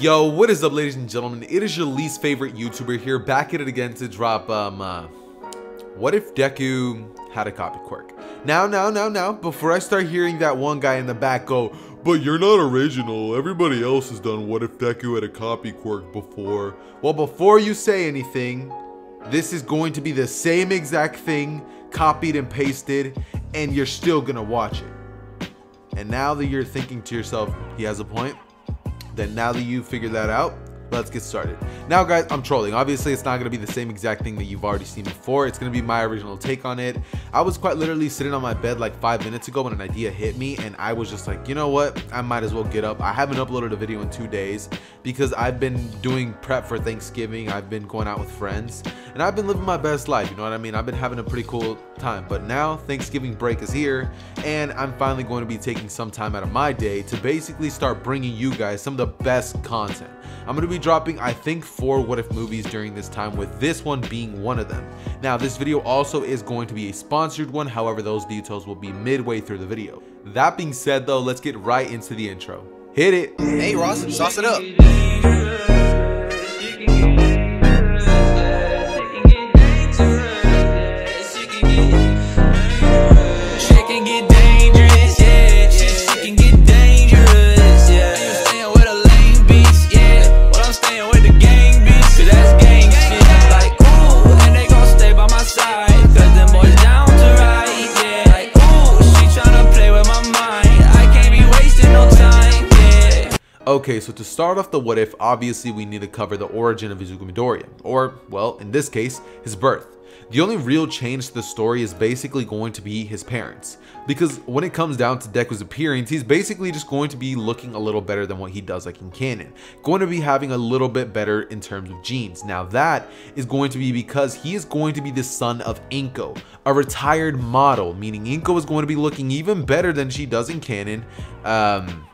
Yo, what is up ladies and gentlemen? It is your least favorite YouTuber here, back at it again to drop, um, uh, what if Deku had a copy quirk? Now, now, now, now, before I start hearing that one guy in the back go, but you're not original, everybody else has done what if Deku had a copy quirk before. Well, before you say anything, this is going to be the same exact thing, copied and pasted, and you're still gonna watch it. And now that you're thinking to yourself, he has a point, then now that you figured that out, let's get started. Now guys, I'm trolling. Obviously, it's not going to be the same exact thing that you've already seen before. It's going to be my original take on it. I was quite literally sitting on my bed like five minutes ago when an idea hit me and I was just like, you know what? I might as well get up. I haven't uploaded a video in two days because I've been doing prep for Thanksgiving. I've been going out with friends and I've been living my best life. You know what I mean? I've been having a pretty cool time. But now Thanksgiving break is here and I'm finally going to be taking some time out of my day to basically start bringing you guys some of the best content. I'm going to be dropping, I think, four What If movies during this time, with this one being one of them. Now, this video also is going to be a sponsored one, however, those details will be midway through the video. That being said, though, let's get right into the intro. Hit it! Hey, Ross, sauce it up. Okay, so to start off the what if, obviously we need to cover the origin of Izuku Midoriya, or, well, in this case, his birth. The only real change to the story is basically going to be his parents. Because when it comes down to Deku's appearance, he's basically just going to be looking a little better than what he does like in canon. Going to be having a little bit better in terms of genes. Now that is going to be because he is going to be the son of Inko, a retired model, meaning Inko is going to be looking even better than she does in canon. Um,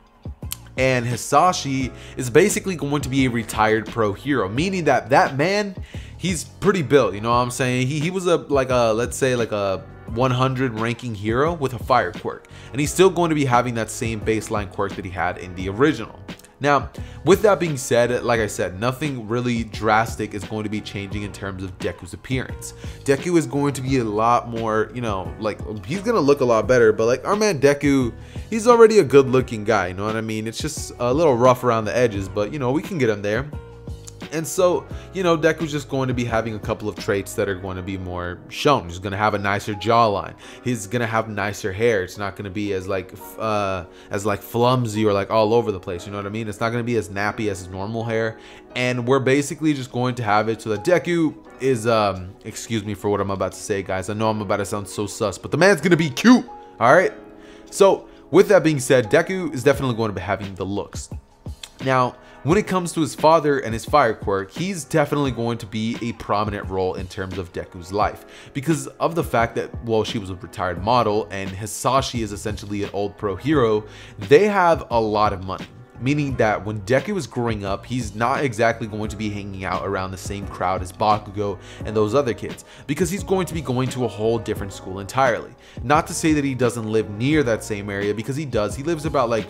and Hisashi is basically going to be a retired pro hero, meaning that that man, he's pretty built. You know what I'm saying? He he was a like a let's say like a 100 ranking hero with a fire quirk, and he's still going to be having that same baseline quirk that he had in the original. Now, with that being said, like I said, nothing really drastic is going to be changing in terms of Deku's appearance. Deku is going to be a lot more, you know, like he's gonna look a lot better, but like our man Deku, he's already a good looking guy, you know what I mean? It's just a little rough around the edges, but you know, we can get him there. And so, you know, Deku's just going to be having a couple of traits that are going to be more shown. He's going to have a nicer jawline. He's going to have nicer hair. It's not going to be as like uh as like flumsy or like all over the place, you know what I mean? It's not going to be as nappy as his normal hair. And we're basically just going to have it so that Deku is um excuse me for what I'm about to say, guys. I know I'm about to sound so sus, but the man's going to be cute. All right? So, with that being said, Deku is definitely going to be having the looks. Now, when it comes to his father and his fire quirk, he's definitely going to be a prominent role in terms of Deku's life because of the fact that, well, she was a retired model and Hisashi is essentially an old pro hero, they have a lot of money. Meaning that when Deku was growing up, he's not exactly going to be hanging out around the same crowd as Bakugo and those other kids, because he's going to be going to a whole different school entirely. Not to say that he doesn't live near that same area, because he does. He lives about like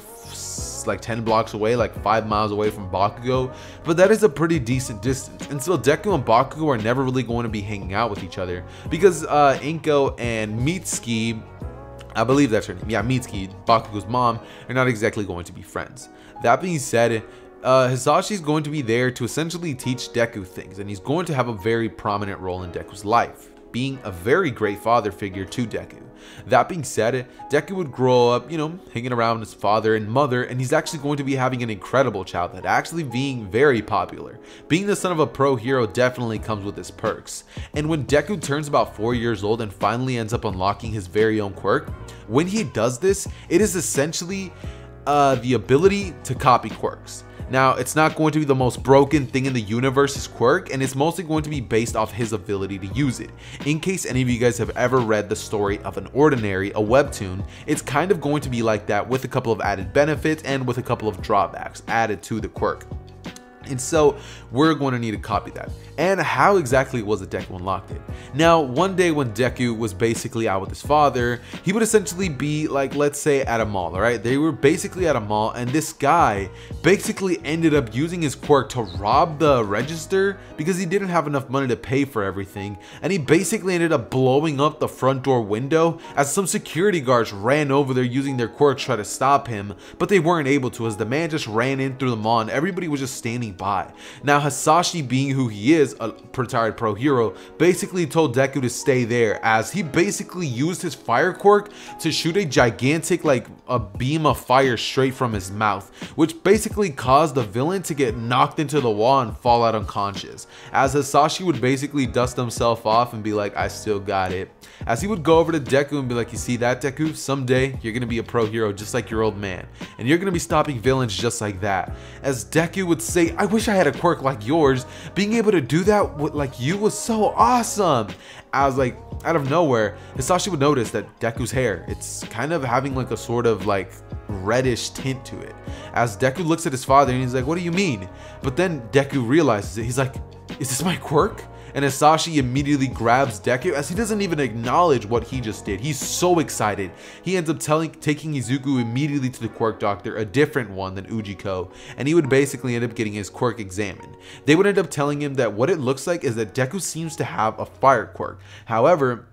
like 10 blocks away, like 5 miles away from Bakugo, but that is a pretty decent distance. And so Deku and Bakugo are never really going to be hanging out with each other because uh, Inko and Mitsuki I believe that's her name. Yeah, Mitsuki, Bakugo's mom, are not exactly going to be friends. That being said, uh, Hisashi is going to be there to essentially teach Deku things, and he's going to have a very prominent role in Deku's life, being a very great father figure to Deku. That being said, Deku would grow up, you know, hanging around his father and mother, and he's actually going to be having an incredible childhood, actually being very popular. Being the son of a pro hero definitely comes with its perks. And when Deku turns about 4 years old and finally ends up unlocking his very own quirk, when he does this, it is essentially uh, the ability to copy quirks. Now, it's not going to be the most broken thing in the universe's quirk, and it's mostly going to be based off his ability to use it. In case any of you guys have ever read the story of an Ordinary, a webtoon, it's kind of going to be like that with a couple of added benefits and with a couple of drawbacks added to the quirk. And so we're going to need to copy that. And how exactly was it Deku unlocked it? Now, one day when Deku was basically out with his father, he would essentially be like, let's say at a mall, all right? They were basically at a mall and this guy basically ended up using his quirk to rob the register because he didn't have enough money to pay for everything. And he basically ended up blowing up the front door window as some security guards ran over there using their quirks to try to stop him, but they weren't able to as the man just ran in through the mall and everybody was just standing by. Now Hisashi being who he is, a uh, retired pro hero, basically told Deku to stay there as he basically used his fire quirk to shoot a gigantic like a beam of fire straight from his mouth, which basically caused the villain to get knocked into the wall and fall out unconscious. As Hisashi would basically dust himself off and be like, I still got it. As he would go over to Deku and be like, you see that Deku? Someday you're gonna be a pro hero just like your old man. And you're gonna be stopping villains just like that. As Deku would say, I wish I had a quirk like yours. Being able to do that with, like you was so awesome. I was like, out of nowhere, Hisashi would notice that Deku's hair, it's kind of having like a sort of like reddish tint to it. As Deku looks at his father and he's like, what do you mean? But then Deku realizes it. He's like, is this my quirk? And Hisashi immediately grabs Deku as he doesn't even acknowledge what he just did. He's so excited. He ends up telling taking Izuku immediately to the quirk doctor, a different one than Ujiko, and he would basically end up getting his quirk examined. They would end up telling him that what it looks like is that Deku seems to have a fire quirk. However,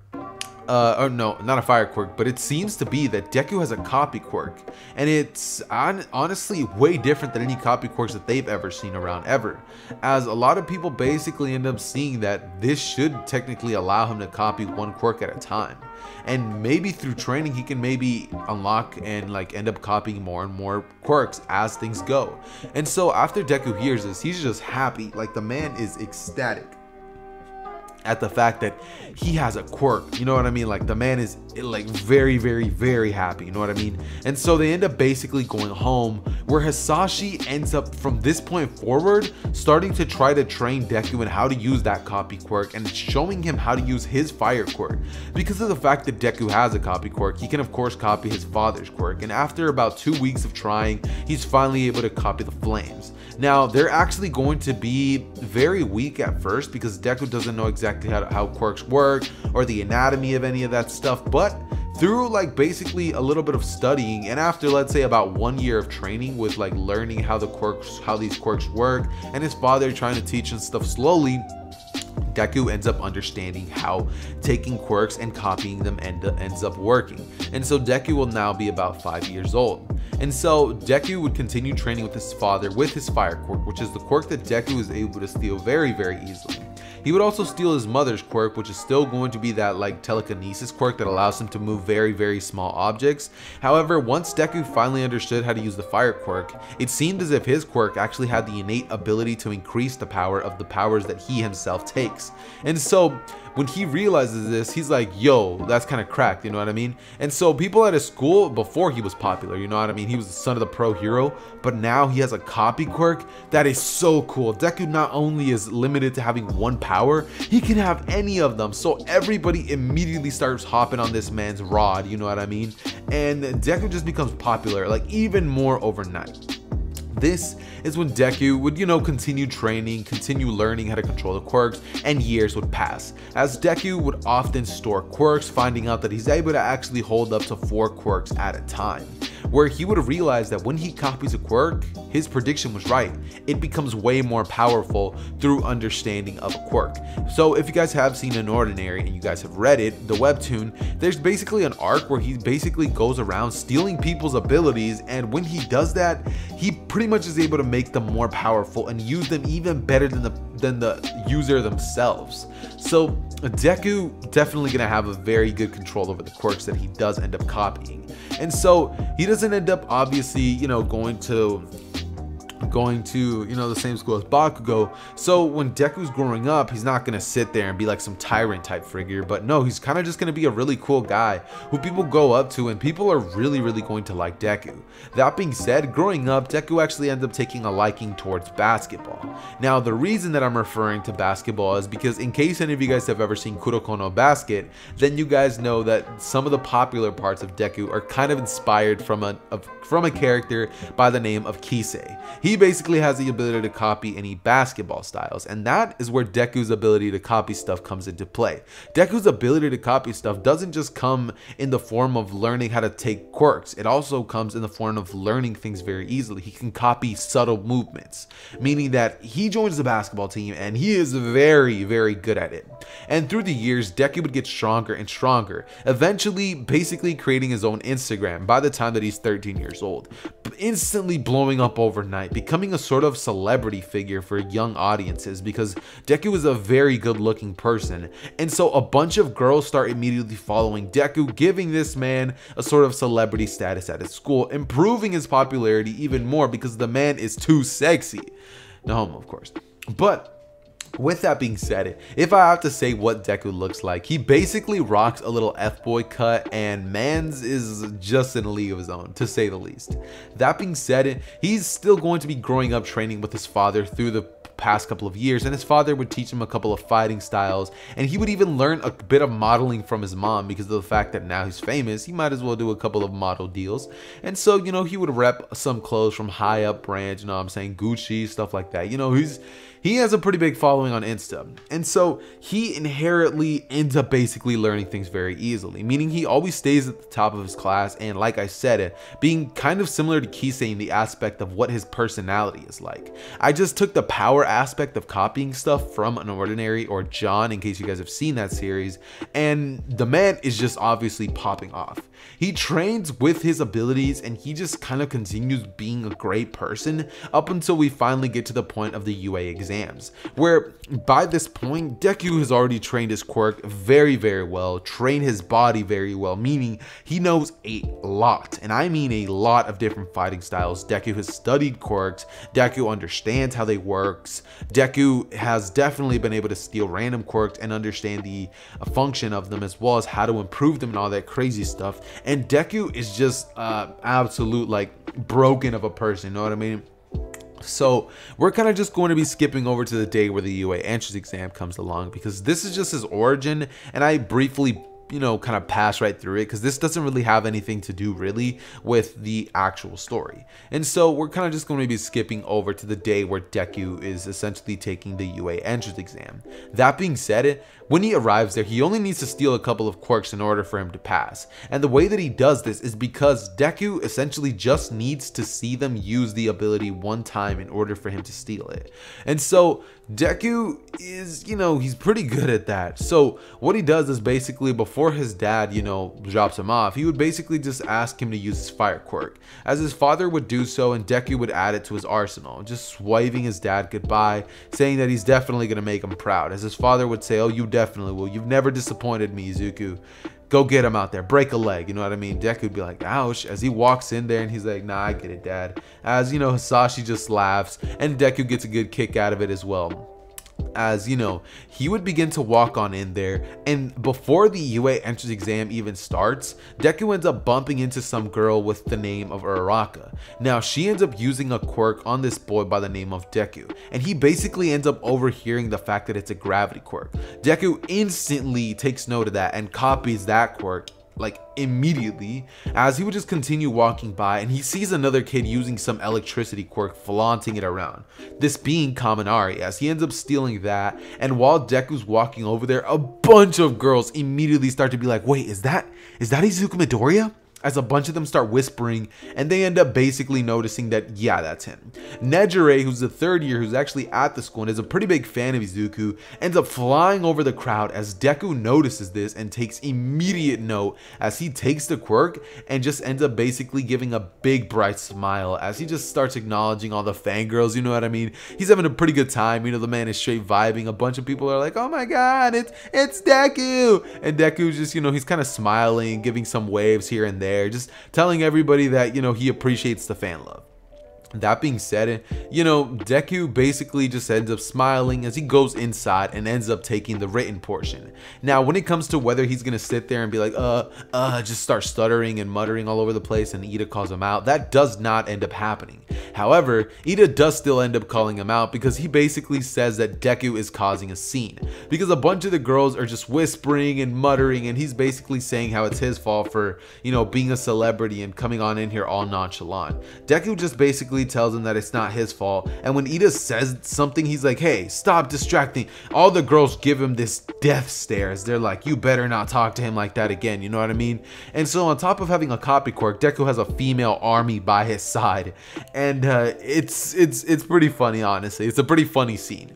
uh, or no, not a fire quirk, but it seems to be that Deku has a copy quirk, and it's on, honestly way different than any copy quirks that they've ever seen around ever, as a lot of people basically end up seeing that this should technically allow him to copy one quirk at a time, and maybe through training he can maybe unlock and like end up copying more and more quirks as things go, and so after Deku hears this, he's just happy, like the man is ecstatic at the fact that he has a quirk. You know what I mean? Like the man is like very, very, very happy. You know what I mean? And so they end up basically going home where Hisashi ends up from this point forward starting to try to train Deku in how to use that copy quirk and showing him how to use his fire quirk. Because of the fact that Deku has a copy quirk, he can of course copy his father's quirk. And after about two weeks of trying, he's finally able to copy the flames. Now, they're actually going to be very weak at first because Deku doesn't know exactly how, how quirks work or the anatomy of any of that stuff, but through like basically a little bit of studying and after let's say about one year of training with like learning how the quirks how these quirks work and his father trying to teach him stuff slowly Deku ends up understanding how taking quirks and copying them end, ends up working. And so Deku will now be about 5 years old. And so Deku would continue training with his father with his fire quirk, which is the quirk that Deku is able to steal very, very easily. He would also steal his mother's quirk, which is still going to be that like telekinesis quirk that allows him to move very, very small objects. However, once Deku finally understood how to use the fire quirk, it seemed as if his quirk actually had the innate ability to increase the power of the powers that he himself takes. And so when he realizes this, he's like, yo, that's kind of cracked, you know what I mean? And so people at his school, before he was popular, you know what I mean? He was the son of the pro hero, but now he has a copy quirk that is so cool. Deku not only is limited to having one power, he can have any of them. So everybody immediately starts hopping on this man's rod, you know what I mean? And Deku just becomes popular, like even more overnight. This is when Deku would, you know, continue training, continue learning how to control the quirks, and years would pass, as Deku would often store quirks, finding out that he's able to actually hold up to 4 quirks at a time where he would have realized that when he copies a quirk, his prediction was right. It becomes way more powerful through understanding of a quirk. So if you guys have seen An Ordinary and you guys have read it, the webtoon, there's basically an arc where he basically goes around stealing people's abilities and when he does that, he pretty much is able to make them more powerful and use them even better than the than the user themselves. So Deku definitely gonna have a very good control over the quirks that he does end up copying. And so he doesn't end up obviously, you know, going to going to, you know, the same school as Bakugo. So when Deku's growing up, he's not going to sit there and be like some tyrant type figure, but no, he's kind of just going to be a really cool guy who people go up to and people are really, really going to like Deku. That being said, growing up, Deku actually ends up taking a liking towards basketball. Now, the reason that I'm referring to basketball is because in case any of you guys have ever seen Kuroko no Basket, then you guys know that some of the popular parts of Deku are kind of inspired from a, from a character by the name of Kise. He basically has the ability to copy any basketball styles, and that is where Deku's ability to copy stuff comes into play. Deku's ability to copy stuff doesn't just come in the form of learning how to take quirks, it also comes in the form of learning things very easily. He can copy subtle movements, meaning that he joins the basketball team and he is very, very good at it. And through the years, Deku would get stronger and stronger, eventually basically creating his own Instagram by the time that he's 13 years old, instantly blowing up overnight, becoming a sort of celebrity figure for young audiences because Deku is a very good looking person. And so a bunch of girls start immediately following Deku, giving this man a sort of celebrity status at his school, improving his popularity even more because the man is too sexy. No homo, of course. But with that being said, if I have to say what Deku looks like, he basically rocks a little F-boy cut and Mans is just in a league of his own, to say the least. That being said, he's still going to be growing up training with his father through the past couple of years and his father would teach him a couple of fighting styles and he would even learn a bit of modeling from his mom because of the fact that now he's famous he might as well do a couple of model deals. And so you know he would rep some clothes from high up brands you know what i'm saying? Gucci stuff like that. You know he's he has a pretty big following on Insta. And so he inherently ends up basically learning things very easily, meaning he always stays at the top of his class. And like I said, it being kind of similar to Kise in the aspect of what his personality is like. I just took the power aspect of copying stuff from an ordinary or John, in case you guys have seen that series, and the man is just obviously popping off. He trains with his abilities and he just kind of continues being a great person up until we finally get to the point of the UA exams, where by this point, Deku has already trained his quirk very, very well, trained his body very well, meaning he knows a lot, and I mean a lot of different fighting styles. Deku has studied quirks, Deku understands how they works, Deku has definitely been able to steal random quirks and understand the function of them as well as how to improve them and all that crazy stuff. And Deku is just uh, absolute like broken of a person, you know what I mean? So we're kind of just going to be skipping over to the day where the UA entrance exam comes along because this is just his origin and I briefly you know kind of pass right through it because this doesn't really have anything to do really with the actual story and so we're kind of just going to be skipping over to the day where Deku is essentially taking the UA entrance exam that being said when he arrives there, he only needs to steal a couple of quirks in order for him to pass. And the way that he does this is because Deku essentially just needs to see them use the ability one time in order for him to steal it. And so Deku is, you know, he's pretty good at that. So what he does is basically before his dad, you know, drops him off, he would basically just ask him to use his fire quirk. As his father would do so and Deku would add it to his arsenal, just waving his dad goodbye, saying that he's definitely going to make him proud. As his father would say, oh, you definitely will. You've never disappointed me, Izuku. Go get him out there. Break a leg. You know what I mean? Deku would be like, ouch. As he walks in there and he's like, nah, I get it, dad. As, you know, Hisashi just laughs and Deku gets a good kick out of it as well as you know he would begin to walk on in there. And before the UA entrance exam even starts Deku ends up bumping into some girl with the name of Uraraka. Now she ends up using a quirk on this boy by the name of Deku. And he basically ends up overhearing the fact that it's a gravity quirk. Deku instantly takes note of that and copies that quirk like immediately as he would just continue walking by and he sees another kid using some electricity quirk flaunting it around. This being Kaminari as he ends up stealing that and while Deku's walking over there a bunch of girls immediately start to be like wait is that is that Izuku Midoriya as a bunch of them start whispering and they end up basically noticing that yeah that's him. Nejire who's the third year who's actually at the school and is a pretty big fan of izuku ends up flying over the crowd as deku notices this and takes immediate note as he takes the quirk and just ends up basically giving a big bright smile as he just starts acknowledging all the fangirls you know what i mean? He's having a pretty good time you know the man is straight vibing. A bunch of people are like oh my god it's it's deku! And deku just you know he's kind of smiling giving some waves here and there there, just telling everybody that, you know, he appreciates the fan love. That being said, you know, Deku basically just ends up smiling as he goes inside and ends up taking the written portion. Now, when it comes to whether he's gonna sit there and be like, uh, uh, just start stuttering and muttering all over the place and Iida calls him out, that does not end up happening. However, Iida does still end up calling him out because he basically says that Deku is causing a scene. Because a bunch of the girls are just whispering and muttering and he's basically saying how it's his fault for, you know, being a celebrity and coming on in here all nonchalant. Deku just basically basically tells him that it's not his fault. And when Iida says something, he's like, hey, stop distracting. All the girls give him this death stares. They're like, you better not talk to him like that again. You know what I mean? And so on top of having a copy quirk, Deku has a female army by his side. And uh, it's, it's, it's pretty funny, honestly. It's a pretty funny scene.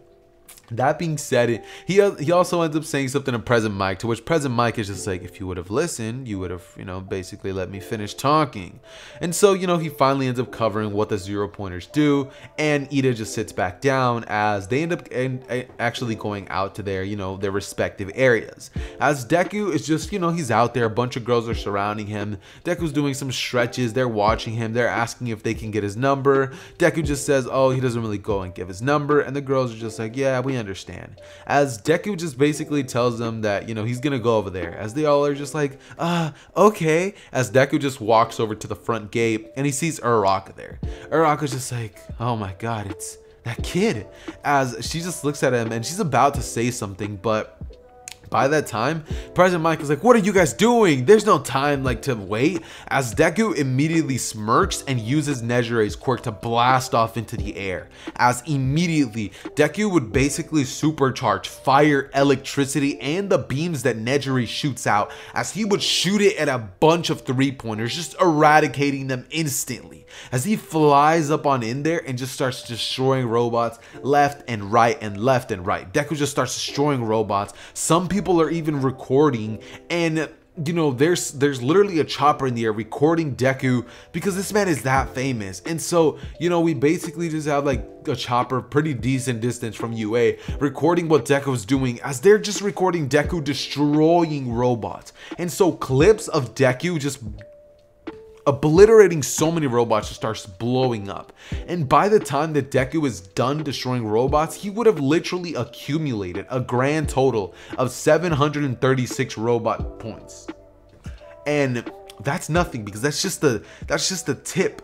That being said, he he also ends up saying something to Present Mike, to which Present Mike is just like, if you would have listened, you would have, you know, basically let me finish talking. And so, you know, he finally ends up covering what the zero pointers do, and Iida just sits back down as they end up actually going out to their, you know, their respective areas. As Deku is just, you know, he's out there, a bunch of girls are surrounding him. Deku's doing some stretches, they're watching him, they're asking if they can get his number. Deku just says, oh, he doesn't really go and give his number, and the girls are just like, yeah, we understand. As Deku just basically tells them that, you know, he's gonna go over there. As they all are just like, uh, okay. As Deku just walks over to the front gate and he sees Uraraka there. Uraraka's just like, oh my god, it's that kid. As she just looks at him and she's about to say something, but by that time, Present Mike is like, what are you guys doing? There's no time like to wait. As Deku immediately smirks and uses Nejire's quirk to blast off into the air. As immediately, Deku would basically supercharge fire, electricity, and the beams that Nejire shoots out as he would shoot it at a bunch of three-pointers, just eradicating them instantly. As he flies up on in there and just starts destroying robots left and right and left and right. Deku just starts destroying robots. Some people are even recording and you know there's there's literally a chopper in the air recording Deku because this man is that famous and so you know we basically just have like a chopper pretty decent distance from UA recording what Deku's doing as they're just recording Deku destroying robots and so clips of Deku just obliterating so many robots just starts blowing up. And by the time that Deku is done destroying robots, he would have literally accumulated a grand total of 736 robot points. And that's nothing because that's just the that's just the tip.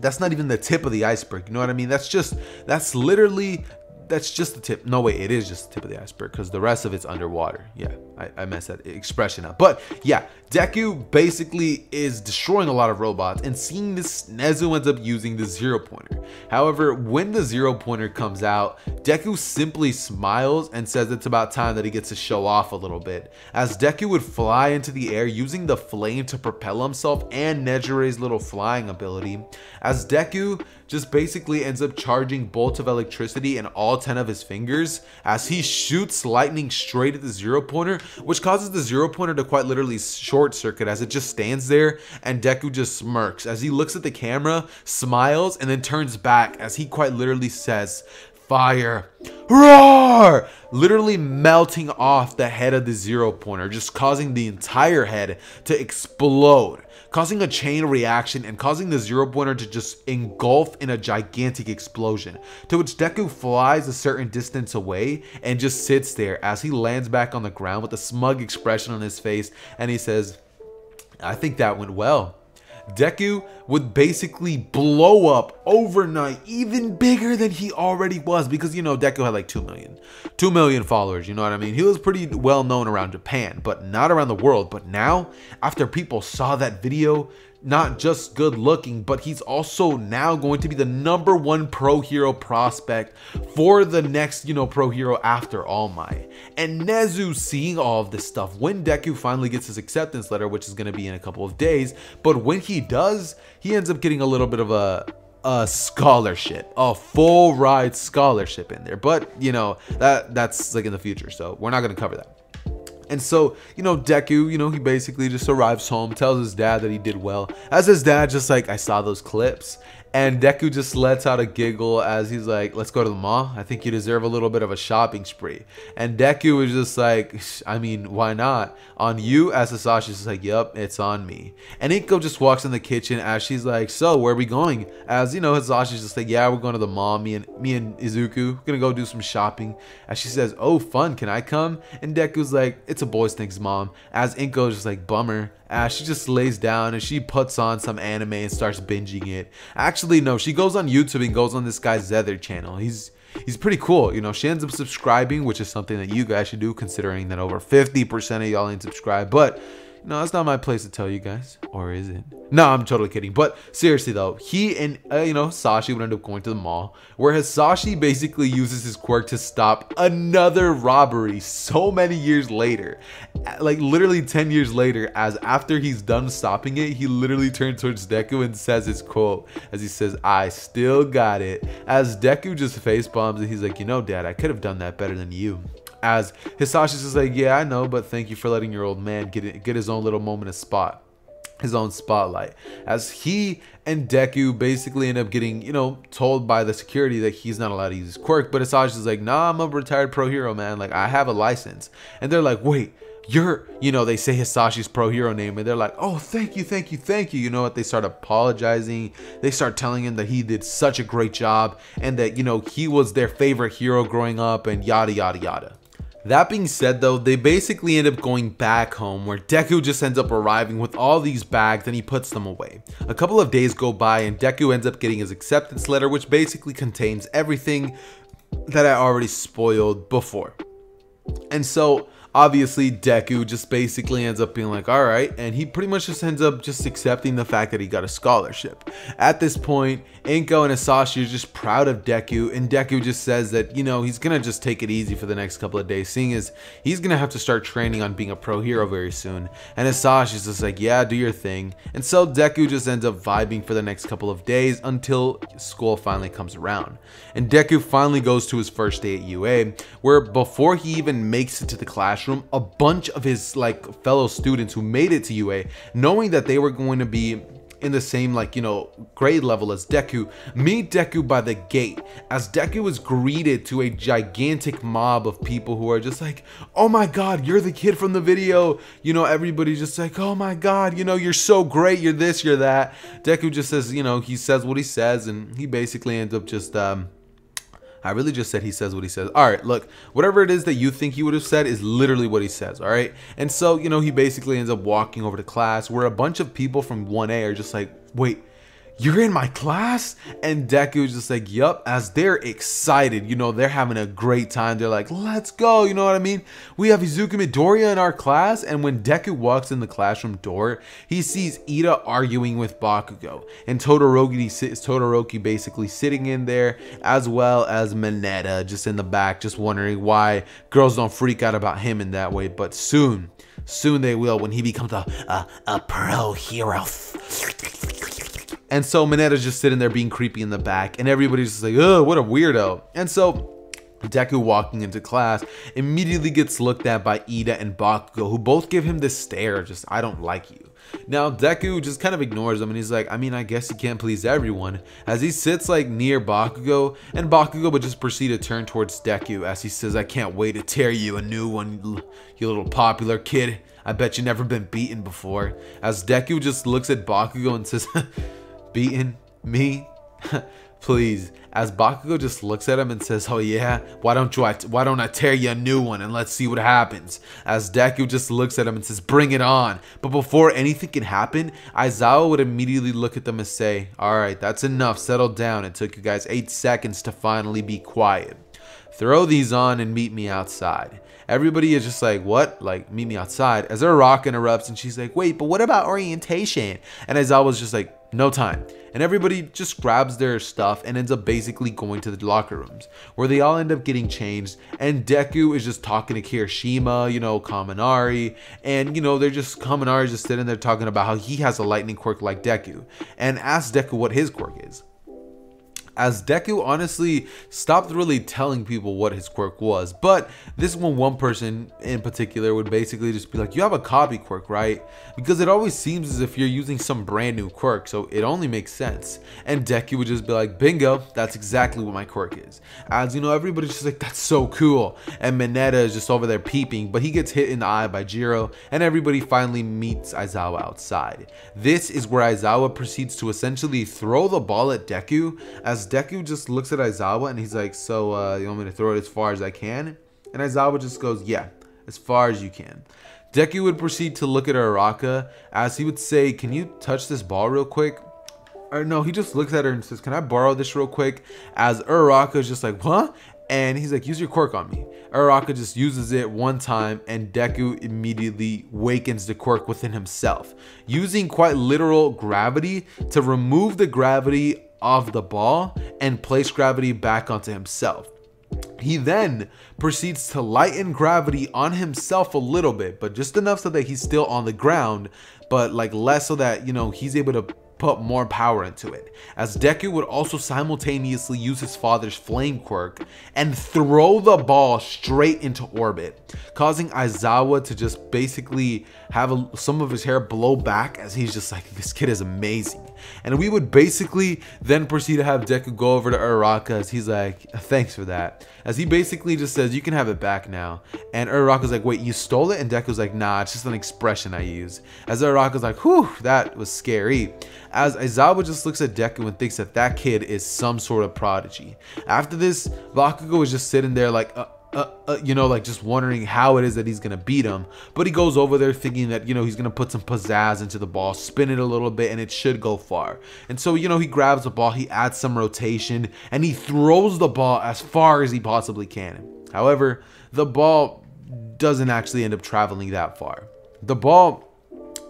That's not even the tip of the iceberg. You know what I mean? That's just that's literally that's just the tip. No, wait, it is just the tip of the iceberg because the rest of it's underwater. Yeah, I, I messed that expression up. But yeah, Deku basically is destroying a lot of robots and seeing this, Nezu ends up using the zero pointer. However, when the zero pointer comes out, Deku simply smiles and says it's about time that he gets to show off a little bit. As Deku would fly into the air using the flame to propel himself and Nejire's little flying ability. As Deku just basically ends up charging bolts of electricity in all 10 of his fingers as he shoots lightning straight at the zero pointer, which causes the zero pointer to quite literally short circuit as it just stands there and Deku just smirks as he looks at the camera, smiles, and then turns back as he quite literally says, fire. Roar! Literally melting off the head of the zero pointer, just causing the entire head to explode causing a chain reaction and causing the zero pointer to just engulf in a gigantic explosion, to which Deku flies a certain distance away and just sits there as he lands back on the ground with a smug expression on his face and he says, I think that went well. Deku would basically blow up overnight, even bigger than he already was because, you know, Deku had like 2 million. 2 million followers, you know what I mean? He was pretty well known around Japan, but not around the world. But now, after people saw that video, not just good looking, but he's also now going to be the number one pro hero prospect for the next, you know, pro hero after All Might. And Nezu seeing all of this stuff when Deku finally gets his acceptance letter, which is going to be in a couple of days, but when he does, he ends up getting a little bit of a a scholarship, a full ride scholarship in there. But you know that that's like in the future, so we're not gonna cover that. And so, you know, Deku, you know, he basically just arrives home, tells his dad that he did well. As his dad just like, I saw those clips. And Deku just lets out a giggle as he's like, let's go to the mall. I think you deserve a little bit of a shopping spree. And Deku is just like, I mean, why not? On you? As Hisashi's just like, yep, it's on me. And Inko just walks in the kitchen as she's like, so where are we going? As, you know, Hisashi's just like, yeah, we're going to the mall. Me and me and Izuku are gonna go do some shopping. As she says, oh, fun, can I come? And Deku's like, it's a boys thing's mom. As Inko's just like, bummer. Uh, she just lays down and she puts on some anime and starts binging it. Actually, no, she goes on YouTube and goes on this guy's Xehther channel. He's he's pretty cool. You know, she ends up subscribing, which is something that you guys should do, considering that over 50% of y'all ain't subscribed. But No, it's not my place to tell you guys. Or is it? No, I'm totally kidding. But seriously though, he and uh, you know Hisashi would end up going to the mall, where Hisashi basically uses his quirk to stop another robbery so many years later, like literally 10 years later. As after he's done stopping it, he literally turns towards Deku and says his quote as he says, "I still got it." As Deku just face bombs and he's like, "You know, Dad, I could have done that better than you." As Hisashi's just like, "Yeah, I know, but thank you for letting your old man get it, get his own little moment of spot." his own spotlight as he and Deku basically end up getting, you know, told by the security that he's not allowed to use his quirk. But Hisashi is like, nah, I'm a retired pro hero, man. Like, I have a license. And they're like, wait, you're, you know, they say Hisashi's pro hero name and they're like, oh, thank you, thank you, thank you. You know what? They start apologizing. They start telling him that he did such a great job and that, you know, he was their favorite hero growing up and yada, yada, yada. That being said though, they basically end up going back home where Deku just ends up arriving with all these bags and he puts them away. A couple of days go by and Deku ends up getting his acceptance letter which basically contains everything that I already spoiled before. And so obviously Deku just basically ends up being like, all right, and he pretty much just ends up just accepting the fact that he got a scholarship. At this point, Inko and Hisashi are just proud of Deku, and Deku just says that, you know, he's gonna just take it easy for the next couple of days, seeing as he's gonna have to start training on being a pro hero very soon. And Hisashi's just like, yeah, do your thing. And so Deku just ends up vibing for the next couple of days until school finally comes around. And Deku finally goes to his first day at UA, where before he even makes it to the classroom, classroom a bunch of his like fellow students who made it to UA, knowing that they were going to be in the same like you know grade level as Deku meet Deku by the gate as Deku is greeted to a gigantic mob of people who are just like oh my god you're the kid from the video. You know everybody's just like oh my god you know you're so great you're this you're that. Deku just says you know he says what he says and he basically ends up just um I really just said he says what he says. All right, look, whatever it is that you think he would have said is literally what he says, all right? And so, you know, he basically ends up walking over to class where a bunch of people from 1A are just like, wait, you're in my class? And Deku's just like, yup, as they're excited, you know, they're having a great time. They're like, let's go, you know what I mean? We have Izuku Midoriya in our class, and when Deku walks in the classroom door, he sees Iida arguing with Bakugo, and Todoroki, Todoroki basically sitting in there, as well as Mineta just in the back, just wondering why girls don't freak out about him in that way, but soon, soon they will when he becomes a, a, a pro hero. And so Mineta's just sitting there being creepy in the back, and everybody's just like, oh, what a weirdo. And so Deku walking into class immediately gets looked at by Iida and Bakugo, who both give him this stare, just, I don't like you. Now, Deku just kind of ignores him and he's like, I mean, I guess he can't please everyone. As he sits like near Bakugo, and Bakugo would just proceed to turn towards Deku as he says, I can't wait to tear you a new one, you little popular kid. I bet you never been beaten before. As Deku just looks at Bakugo and says, beaten me? Please. As Bakugo just looks at him and says, "Oh yeah, why don't you? Why don't I tear you a new one and let's see what happens?" As Deku just looks at him and says, "Bring it on!" But before anything can happen, Aizawa would immediately look at them and say, "All right, that's enough. Settle down. It took you guys eight seconds to finally be quiet. Throw these on and meet me outside." Everybody is just like, what? Like, meet me outside. As Uraraka interrupts and she's like, wait, but what about orientation? And Aizawa's just like, no time. And everybody just grabs their stuff and ends up basically going to the locker rooms where they all end up getting changed. And Deku is just talking to Kirishima, you know, Kaminari. And, you know, they're just, Kaminari just sitting there talking about how he has a lightning quirk like Deku and asks Deku what his quirk is as Deku honestly stopped really telling people what his quirk was. But this one, one person in particular would basically just be like, you have a copy quirk, right? Because it always seems as if you're using some brand new quirk, so it only makes sense. And Deku would just be like, bingo, that's exactly what my quirk is. As you know, everybody's just like, that's so cool. And Mineta is just over there peeping, but he gets hit in the eye by Jiro, and everybody finally meets Aizawa outside. This is where Aizawa proceeds to essentially throw the ball at Deku as Deku just looks at Aizawa and he's like, so uh, you want me to throw it as far as I can? And Aizawa just goes, yeah, as far as you can. Deku would proceed to look at Uraraka as he would say, can you touch this ball real quick? Or no, he just looks at her and says, can I borrow this real quick? As Uraraka is just like, huh? and he's like, use your quirk on me. Uraraka just uses it one time, and Deku immediately wakens the quirk within himself, using quite literal gravity to remove the gravity of the ball and place gravity back onto himself. He then proceeds to lighten gravity on himself a little bit, but just enough so that he's still on the ground, but like less so that, you know, he's able to put more power into it, as Deku would also simultaneously use his father's flame quirk and throw the ball straight into orbit, causing Aizawa to just basically have a, some of his hair blow back as he's just like, this kid is amazing. And we would basically then proceed to have Deku go over to Uraraka as he's like, thanks for that. As he basically just says, you can have it back now. And Uraraka's like, wait, you stole it? And Deku's like, nah, it's just an expression I use. As Uraraka's like, whew, that was scary as Aizawa just looks at Deku and thinks that that kid is some sort of prodigy. After this, Bakugo is just sitting there like, uh, uh, uh, you know, like just wondering how it is that he's gonna beat him. But he goes over there thinking that you know he's gonna put some pizzazz into the ball, spin it a little bit, and it should go far. And so you know he grabs the ball, he adds some rotation, and he throws the ball as far as he possibly can. However, the ball doesn't actually end up traveling that far. The ball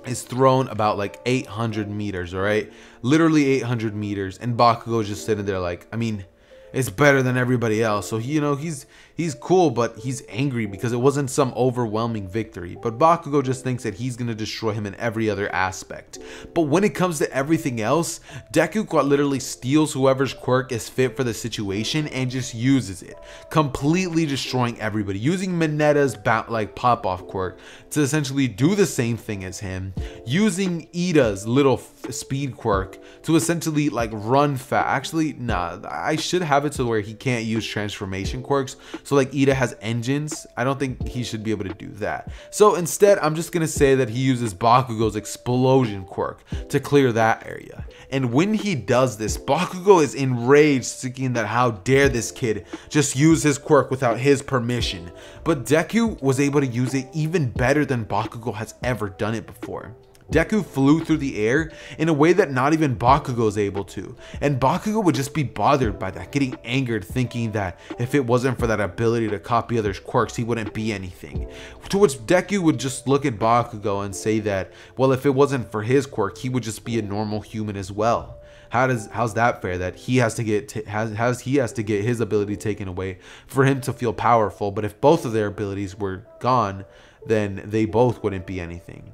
is thrown about like 800 meters, all right? Literally 800 meters. And Bakugo's just sitting there like, I mean, it's better than everybody else. So, you know, he's he's cool, but he's angry because it wasn't some overwhelming victory. But Bakugo just thinks that he's going to destroy him in every other aspect. But when it comes to everything else, Deku quite literally steals whoever's quirk is fit for the situation and just uses it, completely destroying everybody, using Mineta's like pop-off quirk to essentially do the same thing as him, using Iida's little speed quirk to essentially like run fast. Actually, nah, I should have it to where he can't use transformation quirks so like Iida has engines. I don't think he should be able to do that. So instead, I'm just gonna say that he uses Bakugo's explosion quirk to clear that area. And when he does this, Bakugo is enraged, thinking that how dare this kid just use his quirk without his permission. But Deku was able to use it even better than Bakugo has ever done it before. Deku flew through the air in a way that not even Bakugo is able to, and Bakugo would just be bothered by that, getting angered thinking that if it wasn't for that ability to copy others' quirks, he wouldn't be anything. To which Deku would just look at Bakugo and say that, well, if it wasn't for his quirk, he would just be a normal human as well. How does how's that fair that he has to get has has he has to get his ability taken away for him to feel powerful, but if both of their abilities were gone, then they both wouldn't be anything.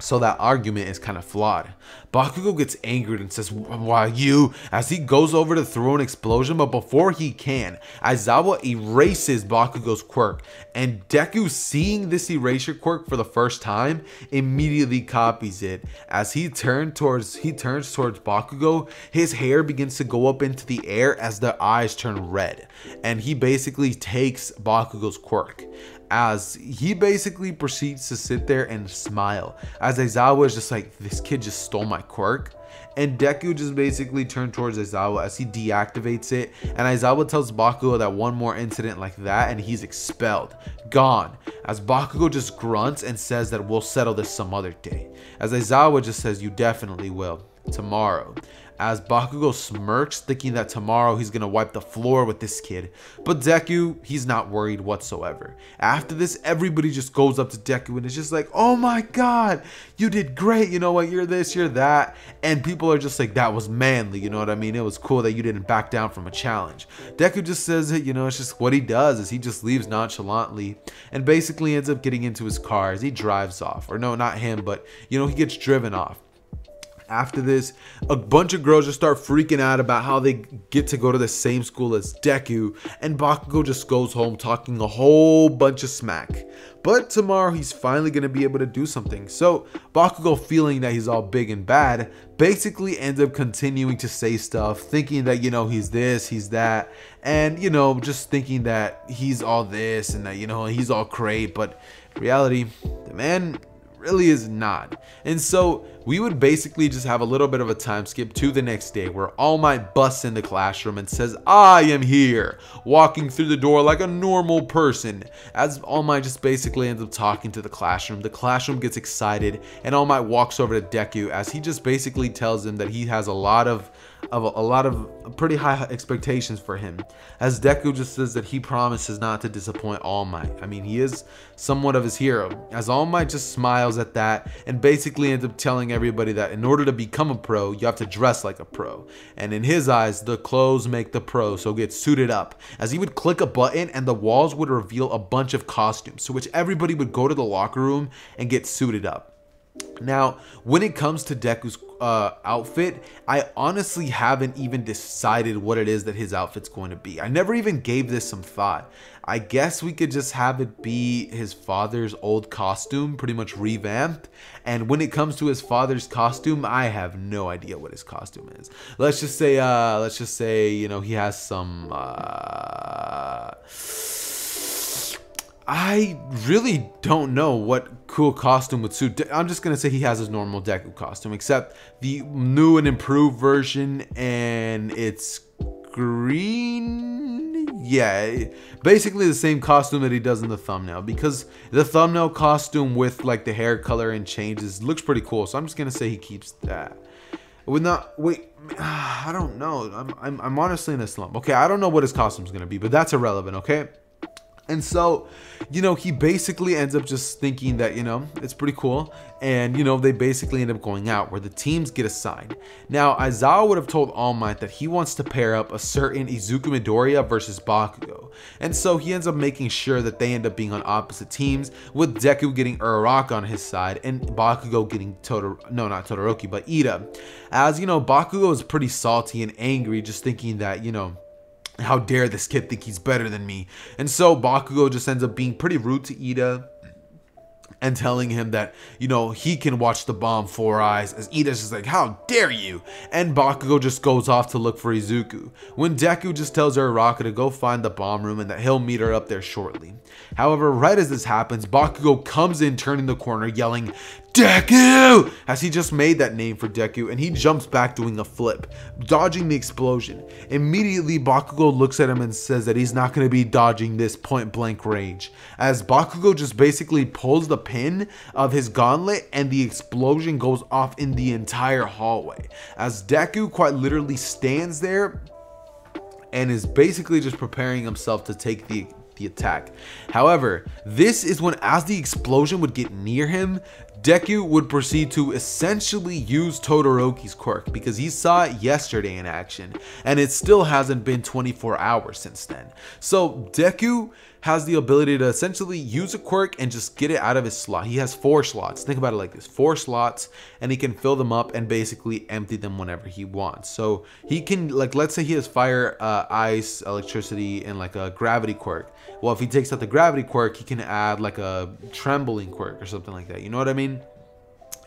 So that argument is kind of flawed. Bakugo gets angered and says, why you? As he goes over to throw an explosion, but before he can, Aizawa erases Bakugo's quirk. And Deku, seeing this erasure quirk for the first time, immediately copies it. As he turns towards he turns towards Bakugo, his hair begins to go up into the air as the eyes turn red. And he basically takes Bakugo's quirk as he basically proceeds to sit there and smile as Aizawa is just like this kid just stole my quirk. And Deku just basically turned towards Aizawa as he deactivates it and Aizawa tells Bakugo that one more incident like that and he's expelled gone as Bakugo just grunts and says that we'll settle this some other day. As Aizawa just says you definitely will tomorrow as Bakugo smirks, thinking that tomorrow he's gonna wipe the floor with this kid. But Deku, he's not worried whatsoever. After this, everybody just goes up to Deku and is just like, oh my god, you did great, you know what, you're this, you're that. And people are just like, that was manly, you know what I mean? It was cool that you didn't back down from a challenge. Deku just says it, you know, it's just what he does is he just leaves nonchalantly and basically ends up getting into his car as he drives off. Or no, not him, but you know, he gets driven off after this, a bunch of girls just start freaking out about how they get to go to the same school as Deku, and Bakugo just goes home talking a whole bunch of smack. But tomorrow he's finally gonna be able to do something. So Bakugo, feeling that he's all big and bad, basically ends up continuing to say stuff, thinking that you know he's this, he's that, and you know just thinking that he's all this and that you know he's all great. But reality, the man really is not. And so we would basically just have a little bit of a time skip to the next day where All Might busts in the classroom and says, I am here, walking through the door like a normal person. As All Might just basically ends up talking to the classroom, the classroom gets excited and All Might walks over to Deku as he just basically tells him that he has a lot of of a, a lot of pretty high expectations for him. As Deku just says that he promises not to disappoint All Might. I mean, he is somewhat of his hero. As All Might just smiles at that and basically ends up telling everybody that in order to become a pro, you have to dress like a pro. And in his eyes, the clothes make the pro, so get suited up. As he would click a button and the walls would reveal a bunch of costumes, to which everybody would go to the locker room and get suited up. Now, when it comes to Deku's uh, outfit, I honestly haven't even decided what it is that his outfit's going to be. I never even gave this some thought. I guess we could just have it be his father's old costume, pretty much revamped. And when it comes to his father's costume, I have no idea what his costume is. Let's just say, uh, let's just say, you know, he has some. Uh, I really don't know what cool costume would suit. I'm just gonna say he has his normal Deku costume, except the new and improved version, and it's green. Yeah, basically the same costume that he does in the thumbnail. Because the thumbnail costume with like the hair color and changes looks pretty cool. So I'm just gonna say he keeps that. With not wait, I don't know. I'm, I'm I'm honestly in a slump. Okay, I don't know what his costume's gonna be, but that's irrelevant. Okay. And so, you know, he basically ends up just thinking that, you know, it's pretty cool. And, you know, they basically end up going out where the teams get assigned. Now, Aizawa would have told All Might that he wants to pair up a certain Izuku Midoriya versus Bakugo. And so he ends up making sure that they end up being on opposite teams, with Deku getting Uraraka on his side and Bakugo getting Todoroki, no, not Todoroki, but Iida. As, you know, Bakugo is pretty salty and angry, just thinking that, you know, how dare this kid think he's better than me? And so Bakugo just ends up being pretty rude to Iida and telling him that, you know, he can watch the bomb four eyes as Iida's just like, how dare you? And Bakugo just goes off to look for Izuku. When Deku just tells Uraraka to go find the bomb room and that he'll meet her up there shortly. However, right as this happens, Bakugo comes in turning the corner yelling, Deku! As he just made that name for Deku and he jumps back doing a flip, dodging the explosion. Immediately, Bakugo looks at him and says that he's not going to be dodging this point blank range. As Bakugo just basically pulls the pin of his gauntlet and the explosion goes off in the entire hallway. As Deku quite literally stands there and is basically just preparing himself to take the the attack. However, this is when as the explosion would get near him, Deku would proceed to essentially use Todoroki's quirk because he saw it yesterday in action and it still hasn't been 24 hours since then. So Deku has the ability to essentially use a quirk and just get it out of his slot. He has four slots. Think about it like this four slots, and he can fill them up and basically empty them whenever he wants. So he can, like, let's say he has fire, uh, ice, electricity, and like a gravity quirk. Well, if he takes out the gravity quirk, he can add like a trembling quirk or something like that. You know what I mean?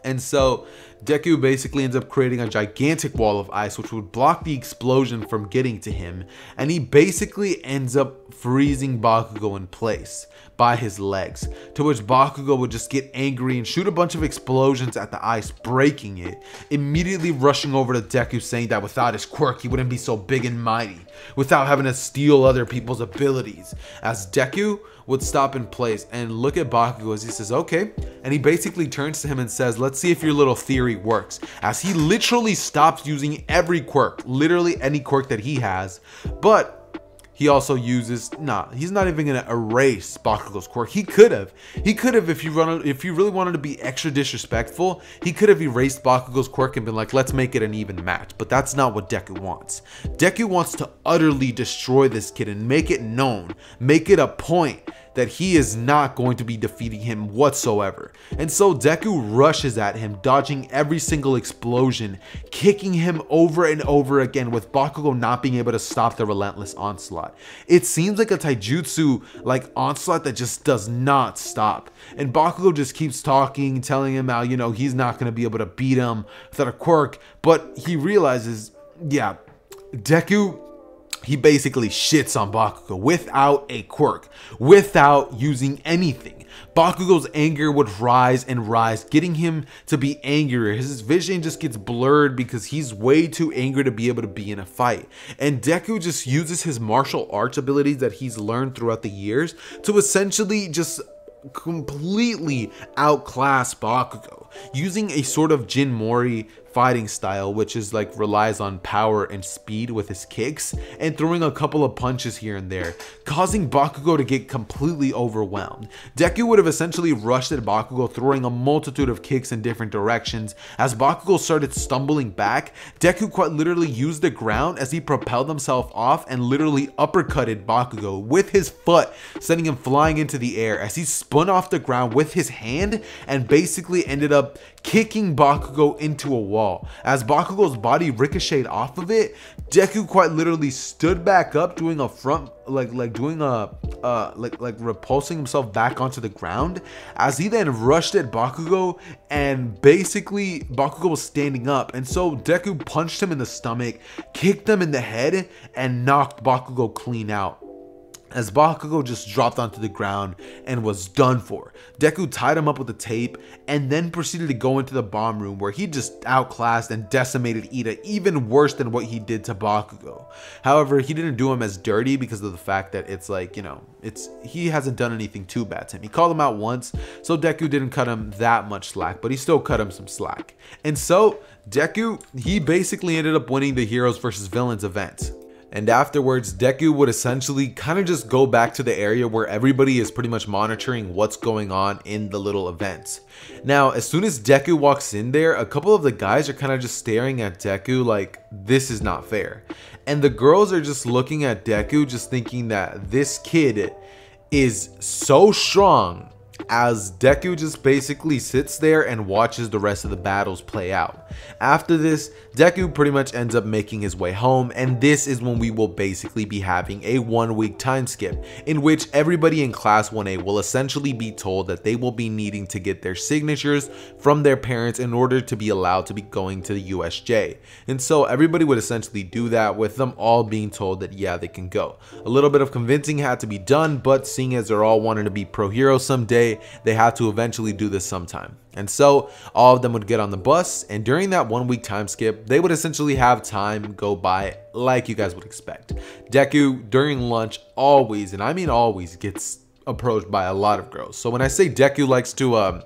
And so Deku basically ends up creating a gigantic wall of ice which would block the explosion from getting to him. And he basically ends up freezing Bakugo in place by his legs to which Bakugo would just get angry and shoot a bunch of explosions at the ice breaking it immediately rushing over to Deku saying that without his quirk he wouldn't be so big and mighty without having to steal other people's abilities. As Deku would stop in place and look at Bakugo as he says, okay. And he basically turns to him and says, let's see if your little theory works. As he literally stops using every quirk, literally any quirk that he has. But he also uses nah he's not even gonna erase bakugo's quirk he could have he could have if you run if you really wanted to be extra disrespectful he could have erased bakugo's quirk and been like let's make it an even match but that's not what deku wants deku wants to utterly destroy this kid and make it known make it a point that he is not going to be defeating him whatsoever. And so Deku rushes at him, dodging every single explosion, kicking him over and over again with Bakugo not being able to stop the relentless onslaught. It seems like a taijutsu like onslaught that just does not stop. And Bakugo just keeps talking, telling him how, you know, he's not going to be able to beat him without a quirk, but he realizes, yeah, Deku he basically shits on Bakugo without a quirk, without using anything. Bakugo's anger would rise and rise, getting him to be angrier. His vision just gets blurred because he's way too angry to be able to be in a fight. And Deku just uses his martial arts abilities that he's learned throughout the years to essentially just completely outclass Bakugo using a sort of Jin Mori fighting style, which is like relies on power and speed with his kicks and throwing a couple of punches here and there, causing Bakugo to get completely overwhelmed. Deku would have essentially rushed at Bakugo, throwing a multitude of kicks in different directions. As Bakugo started stumbling back, Deku quite literally used the ground as he propelled himself off and literally uppercutted Bakugo with his foot, sending him flying into the air as he spun off the ground with his hand and basically ended up kicking Bakugo into a wall. As Bakugo's body ricocheted off of it, Deku quite literally stood back up doing a front like like doing a uh like like repulsing himself back onto the ground. As he then rushed at Bakugo and basically Bakugo was standing up. And so Deku punched him in the stomach, kicked him in the head and knocked Bakugo clean out as Bakugo just dropped onto the ground and was done for. Deku tied him up with the tape and then proceeded to go into the bomb room where he just outclassed and decimated Iida even worse than what he did to Bakugo. However, he didn't do him as dirty because of the fact that it's like, you know, it's he hasn't done anything too bad to him. He called him out once, so Deku didn't cut him that much slack, but he still cut him some slack. And so Deku, he basically ended up winning the Heroes versus Villains event and afterwards Deku would essentially kind of just go back to the area where everybody is pretty much monitoring what's going on in the little events. Now, as soon as Deku walks in there, a couple of the guys are kind of just staring at Deku like, this is not fair. And the girls are just looking at Deku just thinking that this kid is so strong as Deku just basically sits there and watches the rest of the battles play out. After this, Deku pretty much ends up making his way home and this is when we will basically be having a one week time skip in which everybody in class 1A will essentially be told that they will be needing to get their signatures from their parents in order to be allowed to be going to the USJ. And so everybody would essentially do that with them all being told that yeah they can go. A little bit of convincing had to be done but seeing as they're all wanting to be pro hero someday they have to eventually do this sometime. And so all of them would get on the bus and during that one week time skip, they would essentially have time go by like you guys would expect. Deku during lunch always, and I mean always, gets approached by a lot of girls. So when I say Deku likes to um,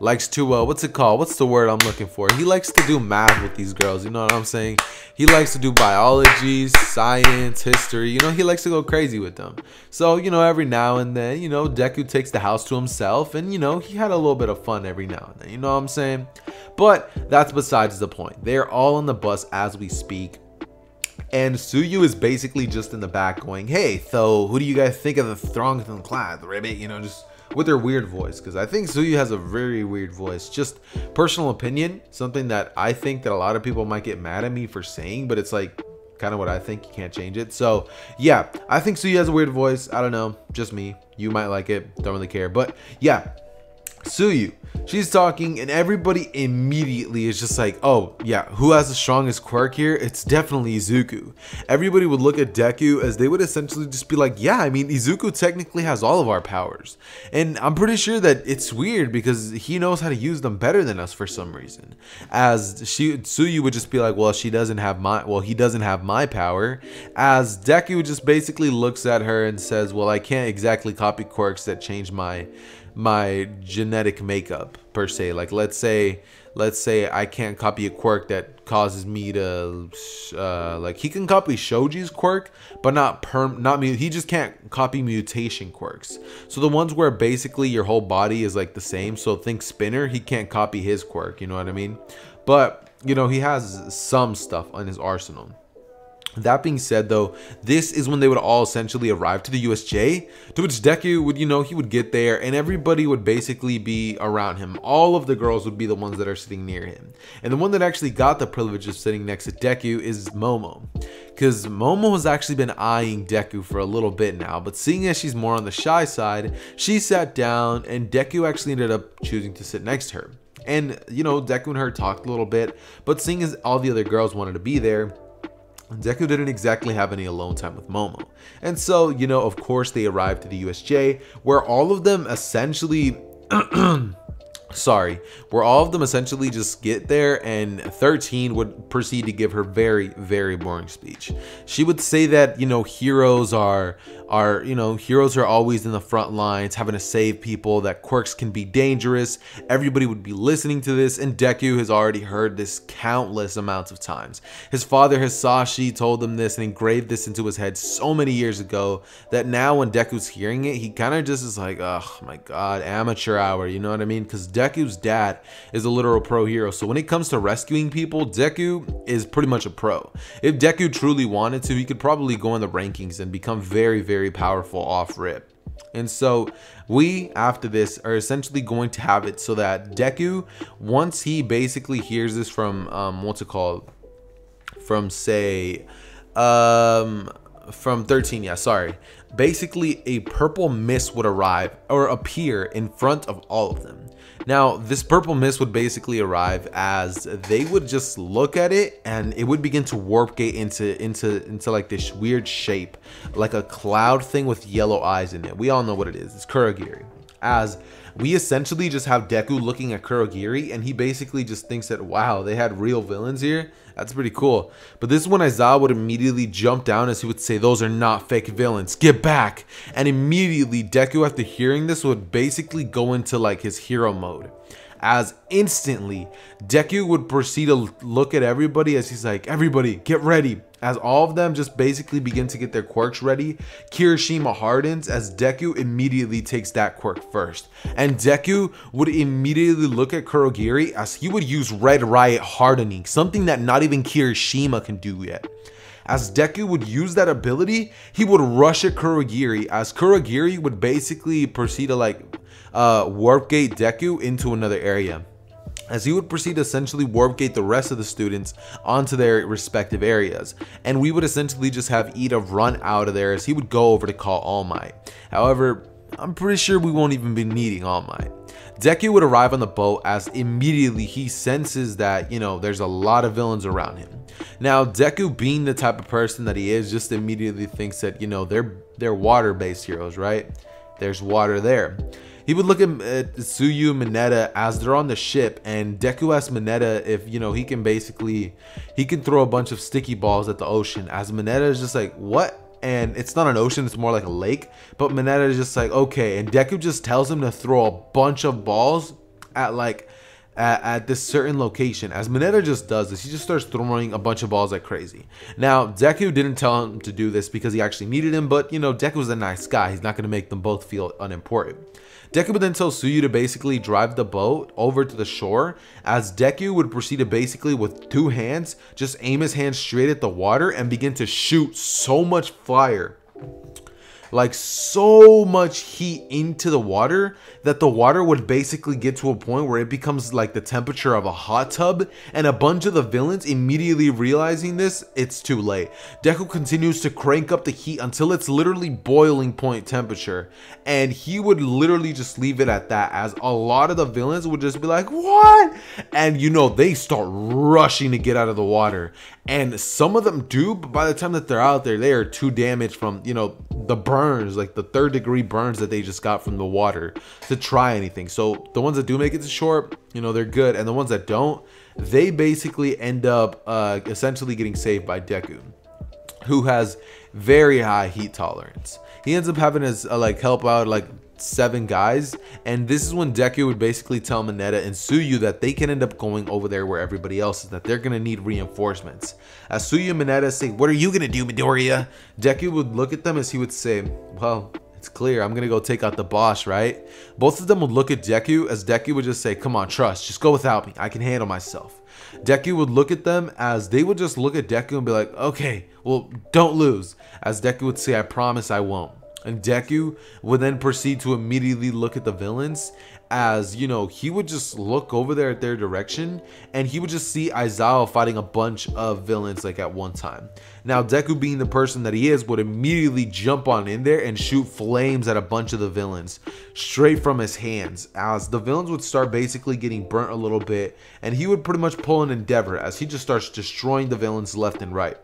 likes to uh, what's it called? What's the word I'm looking for? He likes to do math with these girls. You know what I'm saying? He likes to do biology, science, history. You know, he likes to go crazy with them. So you know, every now and then, you know, Deku takes the house to himself, and you know, he had a little bit of fun every now and then. You know what I'm saying? But that's besides the point. They're all on the bus as we speak. And Tsuyu is basically just in the back going, hey, so who do you guys think of the strongest in class, ribbit? You know, just with their weird voice because I think Tsuyu has a very weird voice. Just personal opinion, something that I think that a lot of people might get mad at me for saying, but it's like kind of what I think. You can't change it. So yeah, I think Tsuyu has a weird voice. I don't know, just me. You might like it, don't really care. But yeah, Tsuyu. She's talking and everybody immediately is just like, oh yeah, who has the strongest quirk here? It's definitely Izuku. Everybody would look at Deku as they would essentially just be like, yeah, I mean, Izuku technically has all of our powers. And I'm pretty sure that it's weird because he knows how to use them better than us for some reason. As she, Tsuyu would just be like, well, she doesn't have my, well, he doesn't have my power. As Deku just basically looks at her and says, well, I can't exactly copy quirks that change my my genetic makeup per se. Like let's say let's say i can't copy a quirk that causes me to uh, like he can copy shoji's quirk but not perm not me he just can't copy mutation quirks. So the ones where basically your whole body is like the same so think spinner he can't copy his quirk you know what i mean? But you know he has some stuff on his arsenal that being said though, this is when they would all essentially arrive to the USJ, to which Deku would, you know, he would get there and everybody would basically be around him. All of the girls would be the ones that are sitting near him. And the one that actually got the privilege of sitting next to Deku is Momo. Because Momo has actually been eyeing Deku for a little bit now, but seeing as she's more on the shy side, she sat down and Deku actually ended up choosing to sit next to her. And, you know, Deku and her talked a little bit, but seeing as all the other girls wanted to be there, Deku didn't exactly have any alone time with Momo. And so, you know, of course they arrived to the USJ where all of them essentially sorry, where all of them essentially just get there and 13 would proceed to give her very, very boring speech. She would say that, you know, heroes are are, you know, heroes are always in the front lines having to save people, that quirks can be dangerous. Everybody would be listening to this and Deku has already heard this countless amounts of times. His father Hisashi told him this and engraved this into his head so many years ago that now when Deku's hearing it, he kind of just is like, oh my god, amateur hour, you know what I mean? Because Deku's dad is a literal pro hero. So when it comes to rescuing people, Deku is pretty much a pro. If Deku truly wanted to, he could probably go in the rankings and become very, very powerful off rip. And so we, after this, are essentially going to have it so that Deku, once he basically hears this from, um, what's it called? From, say, um, from 13, yeah, sorry. Basically, a purple mist would arrive or appear in front of all of them. Now, this purple mist would basically arrive as they would just look at it and it would begin to warp gate into into into like this weird shape, like a cloud thing with yellow eyes in it. We all know what it is. It's Kurogiri. As we essentially just have Deku looking at Kurogiri and he basically just thinks that wow, they had real villains here. That's pretty cool. But this is when Aizawa would immediately jump down as he would say, those are not fake villains, get back. And immediately Deku after hearing this would basically go into like his hero mode as instantly Deku would proceed to look at everybody as he's like, everybody get ready. As all of them just basically begin to get their quirks ready, Kirishima hardens as Deku immediately takes that quirk first. And Deku would immediately look at Kurogiri as he would use Red Riot hardening, something that not even Kirishima can do yet. As Deku would use that ability, he would rush at Kurogiri as Kurogiri would basically proceed to like uh, warp gate Deku into another area as he would proceed to essentially warp gate the rest of the students onto their respective areas. And we would essentially just have Iida run out of there as he would go over to call All Might. However, I'm pretty sure we won't even be needing All Might. Deku would arrive on the boat as immediately he senses that, you know, there's a lot of villains around him. Now, Deku being the type of person that he is, just immediately thinks that, you know, they're, they're water-based heroes, right? There's water there. He would look at, at Tsuyu Mineta as they're on the ship, and Deku asks Mineta if you know he can basically he can throw a bunch of sticky balls at the ocean. As Mineta is just like, what? And it's not an ocean, it's more like a lake. But Mineta is just like, okay. And Deku just tells him to throw a bunch of balls at like at, at, this certain location. As Mineta just does this, he just starts throwing a bunch of balls like crazy. Now, Deku didn't tell him to do this because he actually needed him, but you know, Deku's a nice guy. He's not going to make them both feel unimportant. Deku would then tell Tsuyu to basically drive the boat over to the shore as Deku would proceed to basically with two hands just aim his hand straight at the water and begin to shoot so much fire like so much heat into the water that the water would basically get to a point where it becomes like the temperature of a hot tub. And a bunch of the villains immediately realizing this it's too late. Deku continues to crank up the heat until it's literally boiling point temperature. And he would literally just leave it at that as a lot of the villains would just be like what? And you know they start rushing to get out of the water and some of them do but by the time that they're out there they are too damaged from you know the burns like the third degree burns that they just got from the water to try anything. So the ones that do make it to shore you know they're good. And the ones that don't they basically end up uh, essentially getting saved by Deku who has very high heat tolerance. He ends up having his uh, like help out like seven guys and this is when Deku would basically tell Mineta and Tsuyu that they can end up going over there where everybody else is that they're gonna need reinforcements. As Tsuyu and Mineta say what are you gonna do Midoriya? Deku would look at them as he would say well it's clear I'm gonna go take out the boss right? Both of them would look at Deku as Deku would just say come on trust just go without me I can handle myself. Deku would look at them as they would just look at Deku and be like okay well don't lose as Deku would say I promise I won't and Deku would then proceed to immediately look at the villains as, you know, he would just look over there at their direction and he would just see Aizawa fighting a bunch of villains like at one time. Now, Deku being the person that he is would immediately jump on in there and shoot flames at a bunch of the villains straight from his hands as the villains would start basically getting burnt a little bit and he would pretty much pull an endeavor as he just starts destroying the villains left and right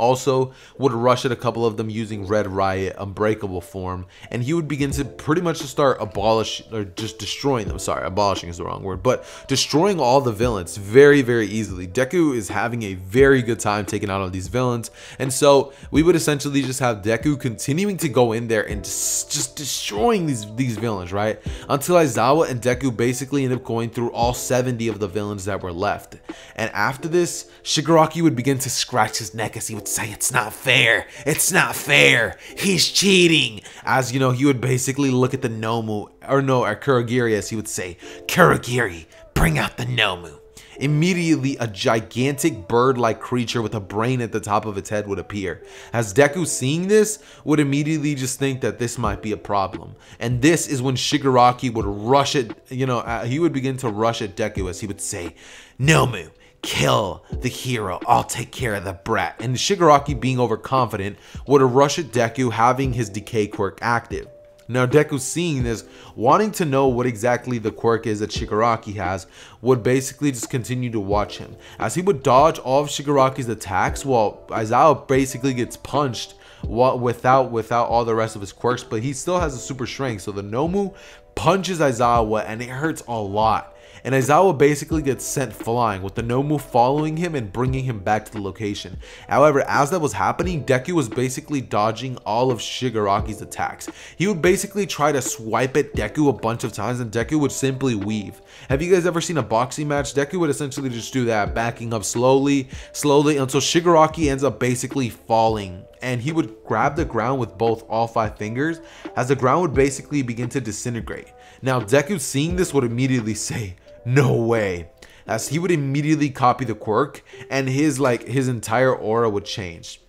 also would rush at a couple of them using Red Riot, Unbreakable form, and he would begin to pretty much start abolish or just destroying them. Sorry, abolishing is the wrong word, but destroying all the villains very, very easily. Deku is having a very good time taking out all these villains, and so we would essentially just have Deku continuing to go in there and just, just destroying these these villains, right? Until Aizawa and Deku basically end up going through all 70 of the villains that were left. And after this, Shigaraki would begin to scratch his neck as he would say, It's not fair. It's not fair. He's cheating. As you know, he would basically look at the Nomu, or no, at Kurogiri as he would say, Kurogiri, bring out the Nomu. Immediately, a gigantic bird-like creature with a brain at the top of its head would appear. As Deku seeing this, would immediately just think that this might be a problem. And this is when Shigaraki would rush at, you know, uh, he would begin to rush at Deku as he would say, Nomu, kill the hero. I'll take care of the brat. And Shigaraki, being overconfident, would rush at Deku having his decay quirk active. Now Deku seeing this, wanting to know what exactly the quirk is that Shigaraki has, would basically just continue to watch him. As he would dodge all of Shigaraki's attacks while Aizawa basically gets punched without without all the rest of his quirks, but he still has a super strength. So the Nomu punches Aizawa and it hurts a lot and Aizawa basically gets sent flying with the Nomu following him and bringing him back to the location. However, as that was happening, Deku was basically dodging all of Shigaraki's attacks. He would basically try to swipe at Deku a bunch of times and Deku would simply weave. Have you guys ever seen a boxing match? Deku would essentially just do that, backing up slowly, slowly until Shigaraki ends up basically falling and he would grab the ground with both all five fingers as the ground would basically begin to disintegrate. Now Deku seeing this would immediately say, no way. As he would immediately copy the quirk and his like his entire aura would change.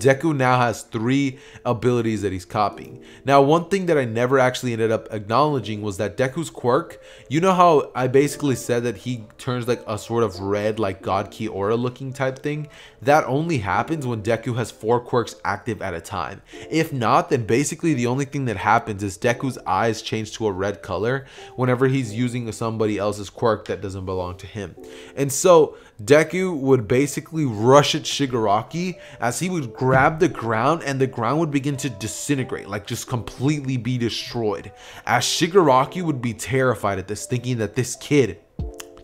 Deku now has three abilities that he's copying. Now, one thing that I never actually ended up acknowledging was that Deku's quirk, you know how I basically said that he turns like a sort of red, like God Ki aura looking type thing? That only happens when Deku has four quirks active at a time. If not, then basically the only thing that happens is Deku's eyes change to a red color whenever he's using somebody else's quirk that doesn't belong to him. And so, Deku would basically rush at Shigaraki as he would grab the ground and the ground would begin to disintegrate, like just completely be destroyed. As Shigaraki would be terrified at this, thinking that this kid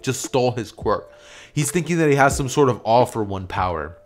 just stole his quirk. He's thinking that he has some sort of all for one power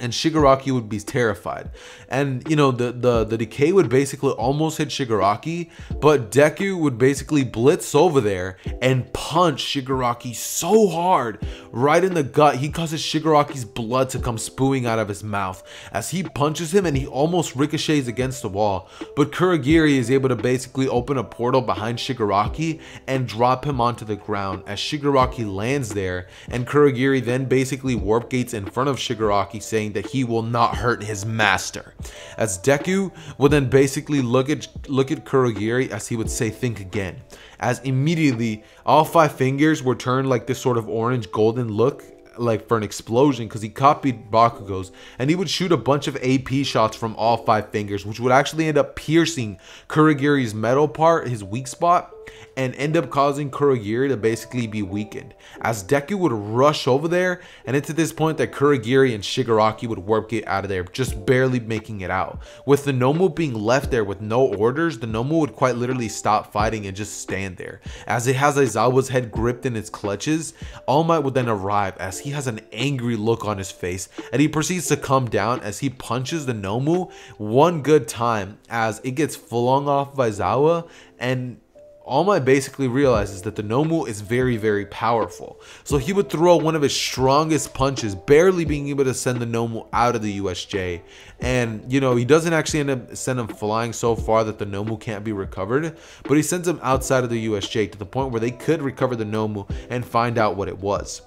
and Shigaraki would be terrified. And you know, the the the decay would basically almost hit Shigaraki, but Deku would basically blitz over there and punch Shigaraki so hard right in the gut. He causes Shigaraki's blood to come spewing out of his mouth as he punches him and he almost ricochets against the wall. But Kurogiri is able to basically open a portal behind Shigaraki and drop him onto the ground as Shigaraki lands there and Kurogiri then basically warp gates in front of Shigaraki saying saying that he will not hurt his master. As Deku would then basically look at look at Kurogiri as he would say think again. As immediately all five fingers were turned like this sort of orange golden look like for an explosion because he copied Bakugo's and he would shoot a bunch of AP shots from all five fingers which would actually end up piercing Kurogiri's metal part, his weak spot and end up causing Kurogiri to basically be weakened. As Deku would rush over there, and it's at this point that Kurogiri and Shigaraki would warp get out of there, just barely making it out. With the Nomu being left there with no orders, the Nomu would quite literally stop fighting and just stand there. As it has Aizawa's head gripped in its clutches, All Might would then arrive as he has an angry look on his face, and he proceeds to come down as he punches the Nomu one good time as it gets flung off of Aizawa and all Might basically realizes that the Nomu is very, very powerful. So he would throw one of his strongest punches, barely being able to send the Nomu out of the USJ. And, you know, he doesn't actually end up send him flying so far that the Nomu can't be recovered, but he sends him outside of the USJ to the point where they could recover the Nomu and find out what it was.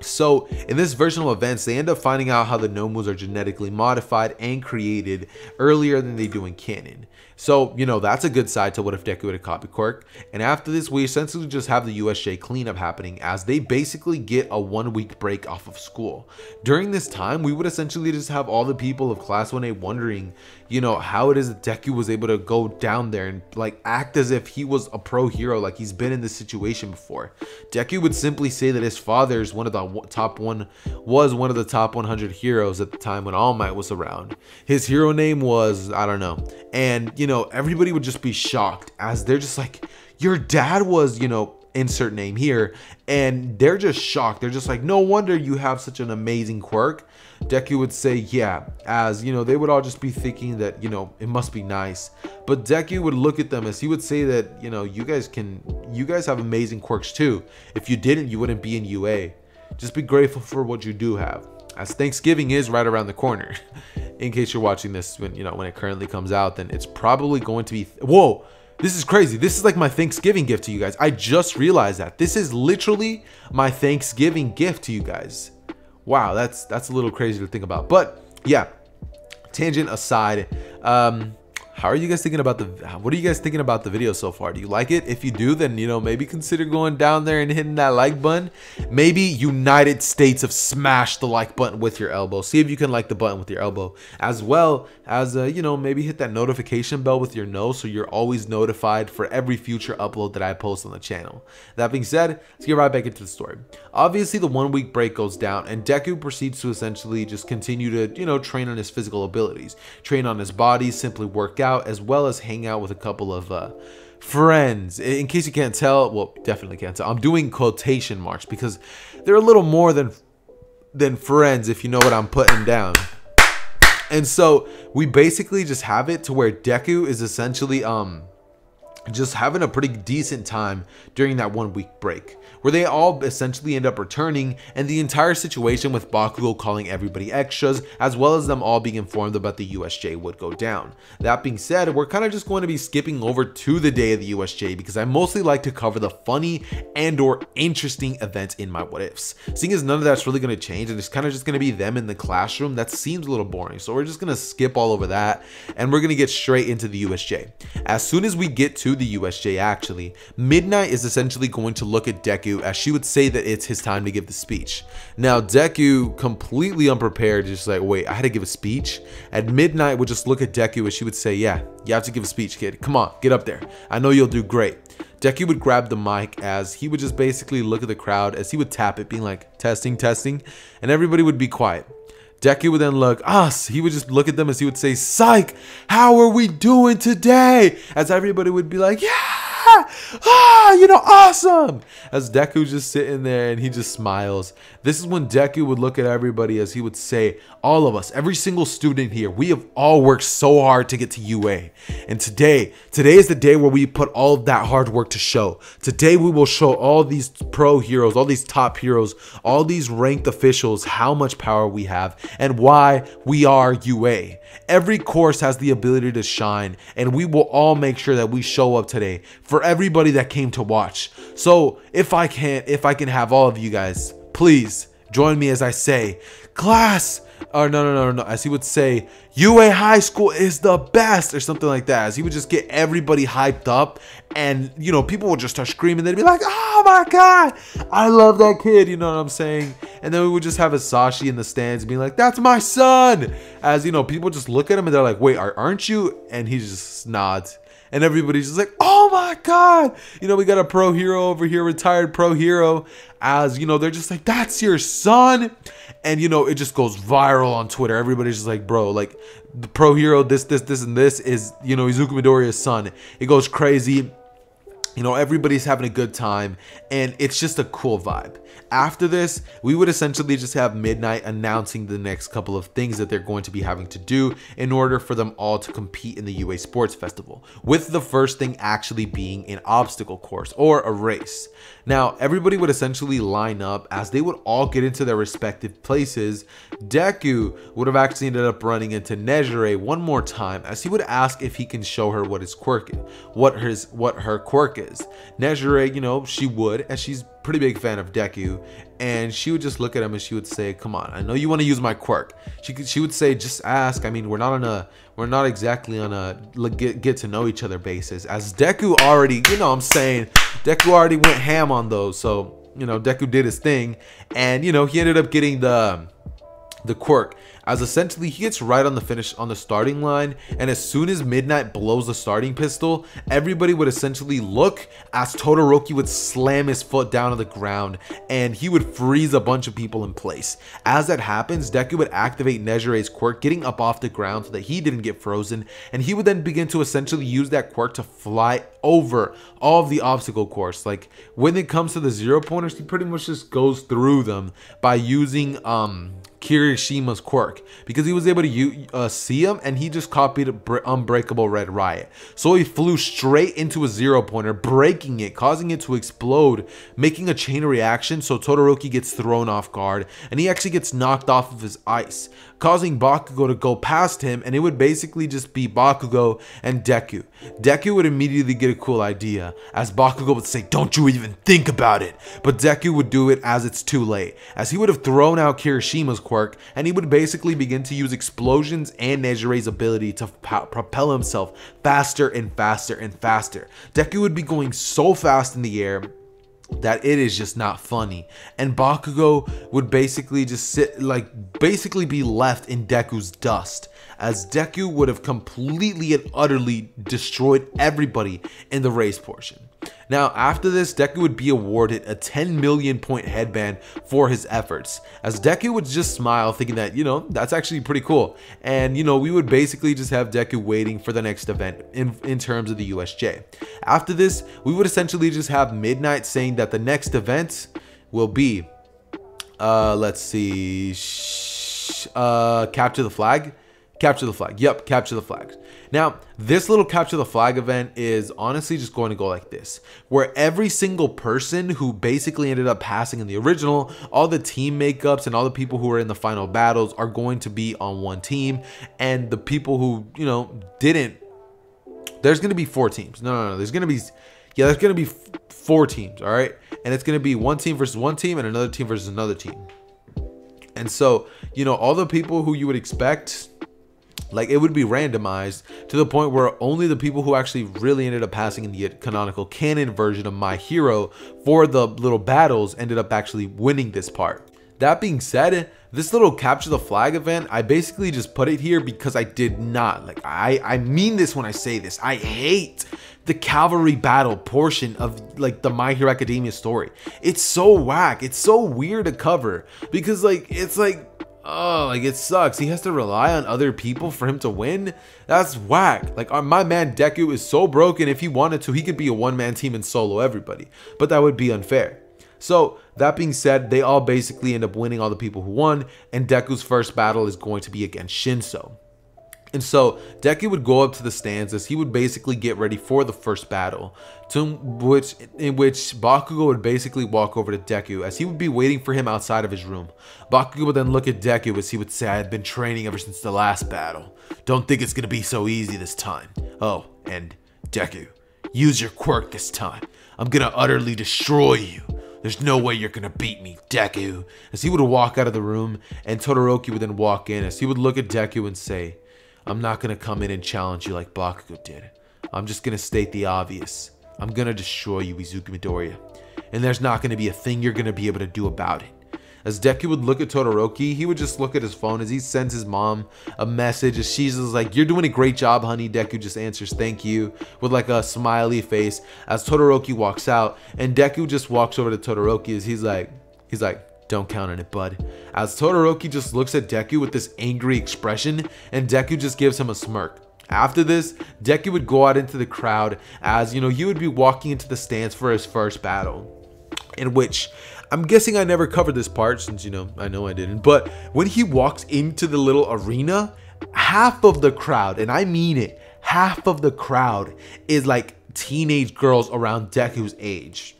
So in this version of events, they end up finding out how the Nomus are genetically modified and created earlier than they do in canon. So, you know, that's a good side to what if Deku had a copy quirk. And after this, we essentially just have the USJ cleanup happening as they basically get a one week break off of school. During this time, we would essentially just have all the people of Class 1A wondering, you know, how it is that Deku was able to go down there and like act as if he was a pro hero, like he's been in this situation before. Deku would simply say that his father is one of the top one was one of the top 100 heroes at the time when All Might was around. His hero name was I don't know, and you know everybody would just be shocked as they're just like, your dad was you know insert name here and they're just shocked. They're just like no wonder you have such an amazing quirk. Deku would say yeah as you know they would all just be thinking that you know it must be nice. But deku would look at them as he would say that you know you guys can you guys have amazing quirks too. If you didn't you wouldn't be in ua just be grateful for what you do have as thanksgiving is right around the corner in case you're watching this when you know when it currently comes out then it's probably going to be whoa this is crazy. This is like my Thanksgiving gift to you guys. I just realized that. This is literally my Thanksgiving gift to you guys. Wow, that's that's a little crazy to think about. But yeah, tangent aside, um, how are you guys thinking about the what are you guys thinking about the video so far? Do you like it? If you do then you know maybe consider going down there and hitting that like button. Maybe united states have smashed the like button with your elbow. See if you can like the button with your elbow. As well as uh, you know maybe hit that notification bell with your nose so you're always notified for every future upload that i post on the channel. That being said let's get right back into the story. Obviously the one week break goes down and deku proceeds to essentially just continue to you know train on his physical abilities train on his body simply work out out as well as hang out with a couple of uh, friends. In case you can't tell, well, definitely can't tell. I'm doing quotation marks because they're a little more than than friends if you know what I'm putting down. And so we basically just have it to where Deku is essentially um just having a pretty decent time during that one week break where they all essentially end up returning and the entire situation with Bakugo calling everybody extras as well as them all being informed about the USJ would go down. That being said, we're kind of just going to be skipping over to the day of the USJ because I mostly like to cover the funny and or interesting events in my what ifs. Seeing as none of that's really going to change and it's kind of just going to be them in the classroom, that seems a little boring. So we're just going to skip all over that and we're going to get straight into the USJ. As soon as we get to the USJ actually, Midnight is essentially going to look at Deku as she would say that it's his time to give the speech. Now, Deku, completely unprepared, just like, wait, I had to give a speech? At midnight, would just look at Deku as she would say, yeah, you have to give a speech, kid. Come on, get up there. I know you'll do great. Deku would grab the mic as he would just basically look at the crowd as he would tap it, being like, testing, testing, and everybody would be quiet. Deku would then look us. He would just look at them as he would say, Psych, how are we doing today? As everybody would be like, Yeah ah, you know, awesome. As Deku's just sitting there and he just smiles. This is when Deku would look at everybody as he would say, all of us, every single student here, we have all worked so hard to get to UA. And today, today is the day where we put all of that hard work to show. Today we will show all these pro heroes, all these top heroes, all these ranked officials how much power we have and why we are UA. Every course has the ability to shine and we will all make sure that we show up today for everybody that came to watch. So if I can, if I can have all of you guys, please join me as I say, class, or no, no, no, no, as he would say, UA High School is the best, or something like that. As he would just get everybody hyped up, and you know, people would just start screaming. They'd be like, "Oh my god, I love that kid!" You know what I'm saying? And then we would just have Hisashi in the stands being like, "That's my son." As you know, people just look at him and they're like, "Wait, aren't you?" And he just nods and everybody's just like, oh my god, you know, we got a pro hero over here, retired pro hero, as you know, they're just like, that's your son, and you know, it just goes viral on Twitter. Everybody's just like, bro, like the pro hero, this, this, this, and this is you know Izuku Midoriya's son. It goes crazy. You know, everybody's having a good time, and it's just a cool vibe. After this, we would essentially just have Midnight announcing the next couple of things that they're going to be having to do in order for them all to compete in the UA Sports Festival, with the first thing actually being an obstacle course or a race. Now, everybody would essentially line up as they would all get into their respective places. Deku would have actually ended up running into Nejire one more time as he would ask if he can show her what his quirk is, what his what her quirk is. Nejire, you know, she would, as she's pretty big fan of Deku, and she would just look at him and she would say, "Come on, I know you want to use my quirk." She could, she would say, "Just ask." I mean, we're not on a we're not exactly on a get get to know each other basis. As Deku already, you know, I'm saying Deku already went ham on those, so you know, Deku did his thing, and you know, he ended up getting the the quirk as essentially he gets right on the finish on the starting line and as soon as Midnight blows the starting pistol, everybody would essentially look as Todoroki would slam his foot down on the ground and he would freeze a bunch of people in place. As that happens, Deku would activate Nejire's quirk getting up off the ground so that he didn't get frozen and he would then begin to essentially use that quirk to fly over all of the obstacle course. Like when it comes to the zero pointers, he pretty much just goes through them by using um Kirishima's quirk because he was able to uh, see him and he just copied Unbreakable Red Riot. So he flew straight into a zero pointer, breaking it, causing it to explode, making a chain reaction so Todoroki gets thrown off guard and he actually gets knocked off of his ice, causing Bakugo to go past him and it would basically just be Bakugo and Deku. Deku would immediately get a cool idea as Bakugo would say, don't you even think about it. But Deku would do it as it's too late, as he would have thrown out Kirishima's quirk and he would basically begin to use explosions and Nejire's ability to propel himself faster and faster and faster. Deku would be going so fast in the air that it is just not funny. And Bakugo would basically just sit, like, basically be left in Deku's dust, as Deku would have completely and utterly destroyed everybody in the race portion. Now, after this, Deku would be awarded a 10 million point headband for his efforts, as Deku would just smile, thinking that, you know, that's actually pretty cool. And, you know, we would basically just have Deku waiting for the next event in, in terms of the USJ. After this, we would essentially just have Midnight saying that the next event will be, uh, let's see, uh, capture the flag Capture the flag. Yep, capture the flag. Now, this little capture the flag event is honestly just going to go like this, where every single person who basically ended up passing in the original, all the team makeups and all the people who are in the final battles are going to be on one team, and the people who, you know, didn't, there's going to be four teams. No, no, no, there's going to be, yeah, there's going to be four teams, all right? And it's going to be one team versus one team and another team versus another team. And so, you know, all the people who you would expect like it would be randomized to the point where only the people who actually really ended up passing in the canonical canon version of My Hero for the little battles ended up actually winning this part. That being said, this little capture the flag event, I basically just put it here because I did not, like I, I mean this when I say this, I hate the cavalry battle portion of like the My Hero Academia story. It's so whack, it's so weird to cover because like, it's like, Oh, like it sucks. He has to rely on other people for him to win. That's whack. Like uh, my man Deku is so broken. If he wanted to, he could be a one-man team and solo everybody. But that would be unfair. So that being said, they all basically end up winning all the people who won, and Deku's first battle is going to be against Shinso. And so Deku would go up to the stands as he would basically get ready for the first battle, to which in which Bakugo would basically walk over to Deku as he would be waiting for him outside of his room. Bakugo would then look at Deku as he would say, I had been training ever since the last battle. Don't think it's gonna be so easy this time. Oh, and Deku, use your quirk this time. I'm gonna utterly destroy you. There's no way you're gonna beat me, Deku. As he would walk out of the room, and Todoroki would then walk in as he would look at Deku and say, I'm not gonna come in and challenge you like Bakugo did. I'm just gonna state the obvious. I'm gonna destroy you, Izuku Midoriya. And there's not gonna be a thing you're gonna be able to do about it. As Deku would look at Todoroki, he would just look at his phone as he sends his mom a message. As she's like, You're doing a great job, honey. Deku just answers, Thank you, with like a smiley face. As Todoroki walks out, and Deku just walks over to Todoroki as he's like, He's like, don't count on it, bud. As Todoroki just looks at Deku with this angry expression, and Deku just gives him a smirk. After this, Deku would go out into the crowd as, you know, he would be walking into the stands for his first battle. In which, I'm guessing I never covered this part since, you know, I know I didn't. But when he walks into the little arena, half of the crowd, and I mean it, half of the crowd is like teenage girls around Deku's age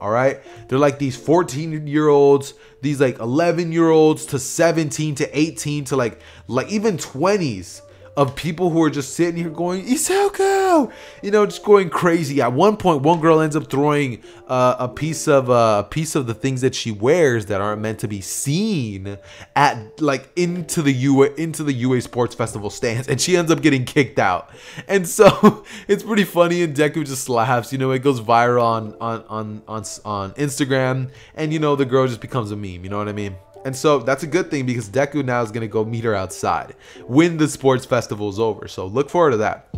all right? They're like these 14 year olds these like 11 year olds to 17 to 18 to like like even 20s of people who are just sitting here going Izuku, you know, just going crazy. At one point, one girl ends up throwing uh, a piece of uh, a piece of the things that she wears that aren't meant to be seen at like into the UA into the UA Sports Festival stands, and she ends up getting kicked out. And so it's pretty funny, and Deku just laughs. You know, it goes viral on on on on on Instagram, and you know the girl just becomes a meme. You know what I mean? And so that's a good thing because Deku now is going to go meet her outside when the sports festival is over. So look forward to that.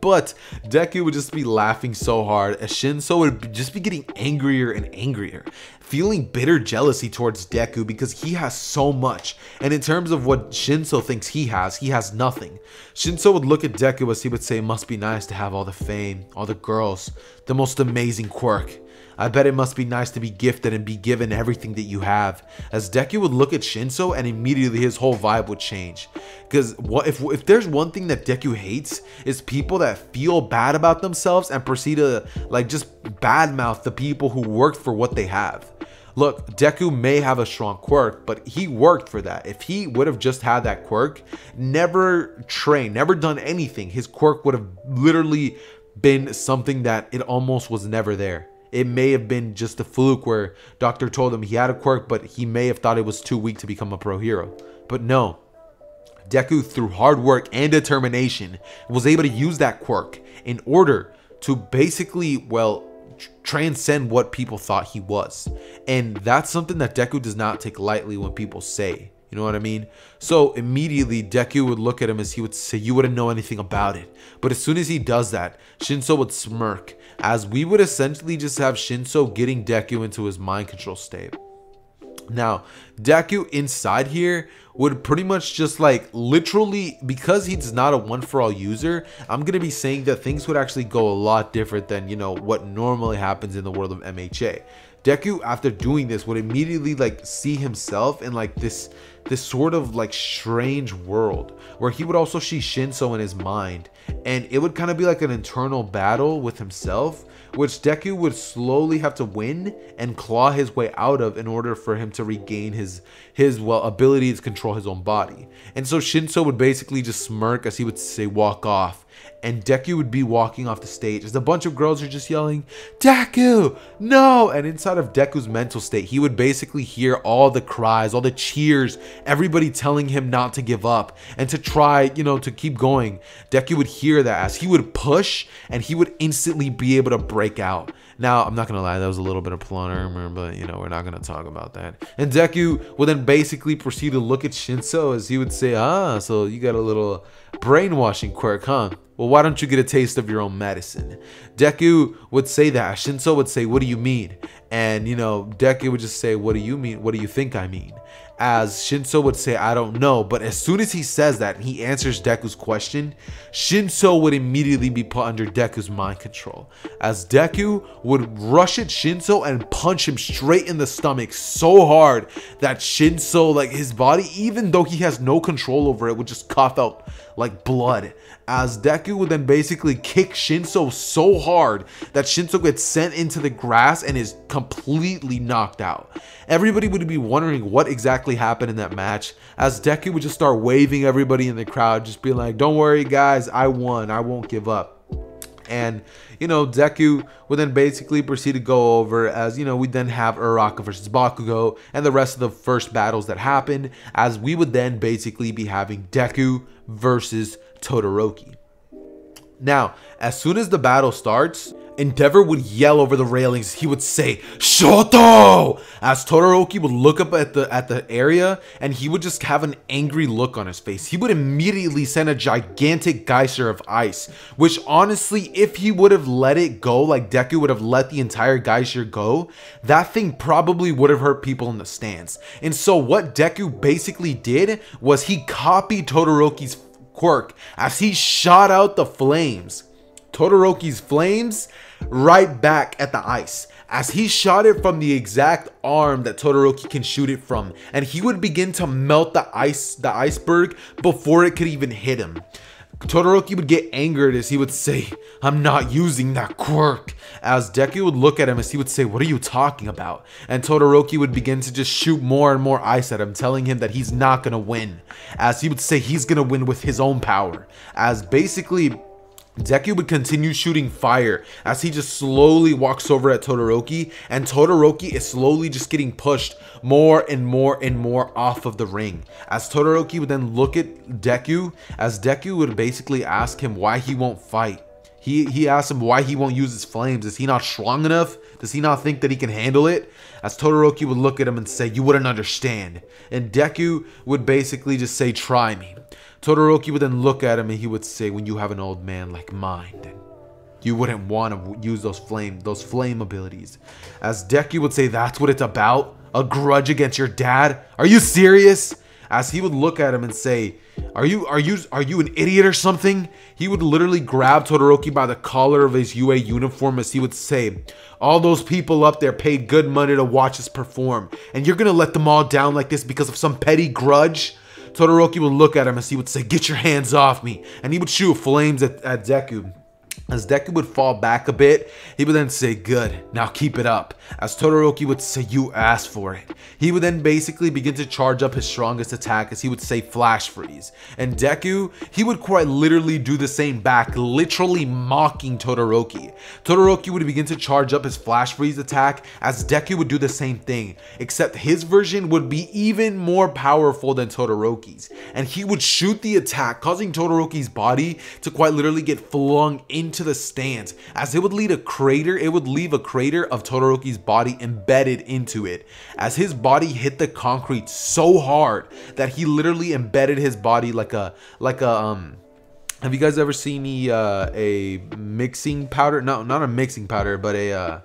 But Deku would just be laughing so hard as Shinso would just be getting angrier and angrier, feeling bitter jealousy towards Deku because he has so much. And in terms of what Shinso thinks he has, he has nothing. Shinso would look at Deku as he would say, must be nice to have all the fame, all the girls, the most amazing quirk. I bet it must be nice to be gifted and be given everything that you have. As Deku would look at Shinso and immediately his whole vibe would change. Because what if if there's one thing that Deku hates is people that feel bad about themselves and proceed to like just badmouth the people who worked for what they have. Look, Deku may have a strong quirk, but he worked for that. If he would have just had that quirk, never trained, never done anything, his quirk would have literally been something that it almost was never there. It may have been just a fluke where Doctor told him he had a quirk, but he may have thought it was too weak to become a pro hero. But no. Deku, through hard work and determination, was able to use that quirk in order to basically, well, transcend what people thought he was. And that's something that Deku does not take lightly when people say. You know what I mean? So immediately Deku would look at him as he would say, You wouldn't know anything about it. But as soon as he does that, Shinso would smirk, as we would essentially just have Shinso getting Deku into his mind control state. Now, Deku inside here would pretty much just like literally because he's not a one for all user, I'm going to be saying that things would actually go a lot different than, you know, what normally happens in the world of MHA. Deku after doing this would immediately like see himself in like this this sort of like strange world where he would also see Shinso in his mind and it would kind of be like an internal battle with himself which Deku would slowly have to win and claw his way out of in order for him to regain his his well ability to control his own body. And so Shinso would basically just smirk as he would say walk off and Deku would be walking off the stage as a bunch of girls are just yelling, Deku, no! And inside of Deku's mental state, he would basically hear all the cries, all the cheers, everybody telling him not to give up and to try, you know, to keep going. Deku would hear that as he would push and he would instantly be able to break out. Now, I'm not gonna lie, that was a little bit of plot armor, but you know, we're not gonna talk about that. And Deku would then basically proceed to look at Shinso as he would say, ah, so you got a little brainwashing quirk, huh? Well, why don't you get a taste of your own medicine? Deku would say that. Shinso would say, What do you mean? And, you know, Deku would just say, What do you mean? What do you think I mean? As Shinso would say, I don't know. But as soon as he says that and he answers Deku's question, Shinso would immediately be put under Deku's mind control. As Deku would rush at Shinso and punch him straight in the stomach so hard that Shinso, like his body, even though he has no control over it, would just cough out like blood as Deku would then basically kick Shinso so hard that Shinso gets sent into the grass and is completely knocked out. Everybody would be wondering what exactly happened in that match as Deku would just start waving everybody in the crowd, just being like, don't worry guys, I won, I won't give up. And, you know, Deku would then basically proceed to go over as, you know, we then have Uraraka versus Bakugo and the rest of the first battles that happened as we would then basically be having Deku versus Todoroki. Now, as soon as the battle starts, Endeavor would yell over the railings. He would say, Shoto! As Todoroki would look up at the at the area and he would just have an angry look on his face. He would immediately send a gigantic geyser of ice, which honestly, if he would have let it go, like Deku would have let the entire geyser go, that thing probably would have hurt people in the stands. And so what Deku basically did was he copied Todoroki's quirk as he shot out the flames. Todoroki's flames right back at the ice as he shot it from the exact arm that Todoroki can shoot it from and he would begin to melt the ice the iceberg before it could even hit him. Todoroki would get angered as he would say, I'm not using that quirk. As Deku would look at him as he would say, What are you talking about? And Todoroki would begin to just shoot more and more ice at him, telling him that he's not gonna win. As he would say he's gonna win with his own power. As basically Deku would continue shooting fire as he just slowly walks over at Todoroki, and Todoroki is slowly just getting pushed more and more and more off of the ring. As Todoroki would then look at Deku, as Deku would basically ask him why he won't fight. He, he asked him why he won't use his flames. Is he not strong enough? Does he not think that he can handle it? As Todoroki would look at him and say, You wouldn't understand. And Deku would basically just say, Try me. Todoroki would then look at him and he would say, When you have an old man like mine, then you wouldn't want to use those flame those flame abilities. As Deku would say, That's what it's about? A grudge against your dad? Are you serious? As he would look at him and say, are you are you are you an idiot or something? He would literally grab Todoroki by the collar of his UA uniform as he would say, "All those people up there paid good money to watch us perform, and you're gonna let them all down like this because of some petty grudge?" Todoroki would look at him as he would say, "Get your hands off me," and he would shoot flames at, at Deku. As Deku would fall back a bit, he would then say, Good, now keep it up. As Todoroki would say, You asked for it. He would then basically begin to charge up his strongest attack as he would say, Flash Freeze. And Deku, he would quite literally do the same back, literally mocking Todoroki. Todoroki would begin to charge up his Flash Freeze attack as Deku would do the same thing, except his version would be even more powerful than Todoroki's. And he would shoot the attack, causing Todoroki's body to quite literally get flung into into the stands. As it would lead a crater, it would leave a crater of Todoroki's body embedded into it. As his body hit the concrete so hard that he literally embedded his body like a like a um have you guys ever seen a, uh, a mixing powder? No, not a mixing powder, but a uh,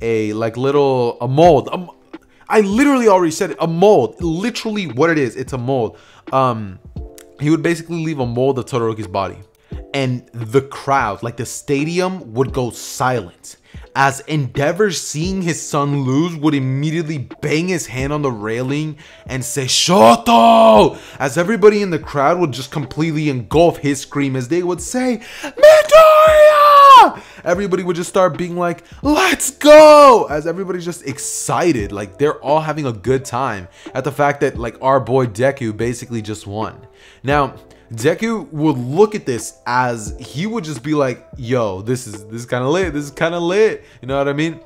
a like little a mold. A, I literally already said it. A mold. Literally what it is. It's a mold. Um, he would basically leave a mold of Todoroki's body and the crowd, like the stadium, would go silent. As Endeavor, seeing his son lose, would immediately bang his hand on the railing and say, Shoto! As everybody in the crowd would just completely engulf his scream as they would say, Midoriya! Everybody would just start being like, Let's go! As everybody's just excited. Like they're all having a good time at the fact that, like, our boy Deku basically just won. Now, Deku would look at this as he would just be like, yo, this is this is kind of lit. This is kind of lit. You know what I mean?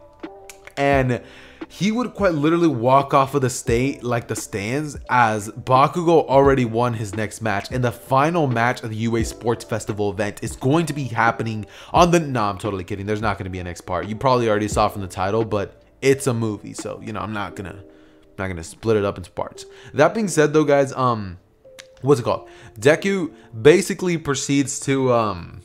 And he would quite literally walk off of the state like the stands as Bakugo already won his next match and the final match of the UA Sports Festival event is going to be happening on the no I'm totally kidding there's not going to be a next part you probably already saw from the title but it's a movie so you know I'm not gonna not gonna split it up into parts that being said though guys um what's it called? Deku basically proceeds to um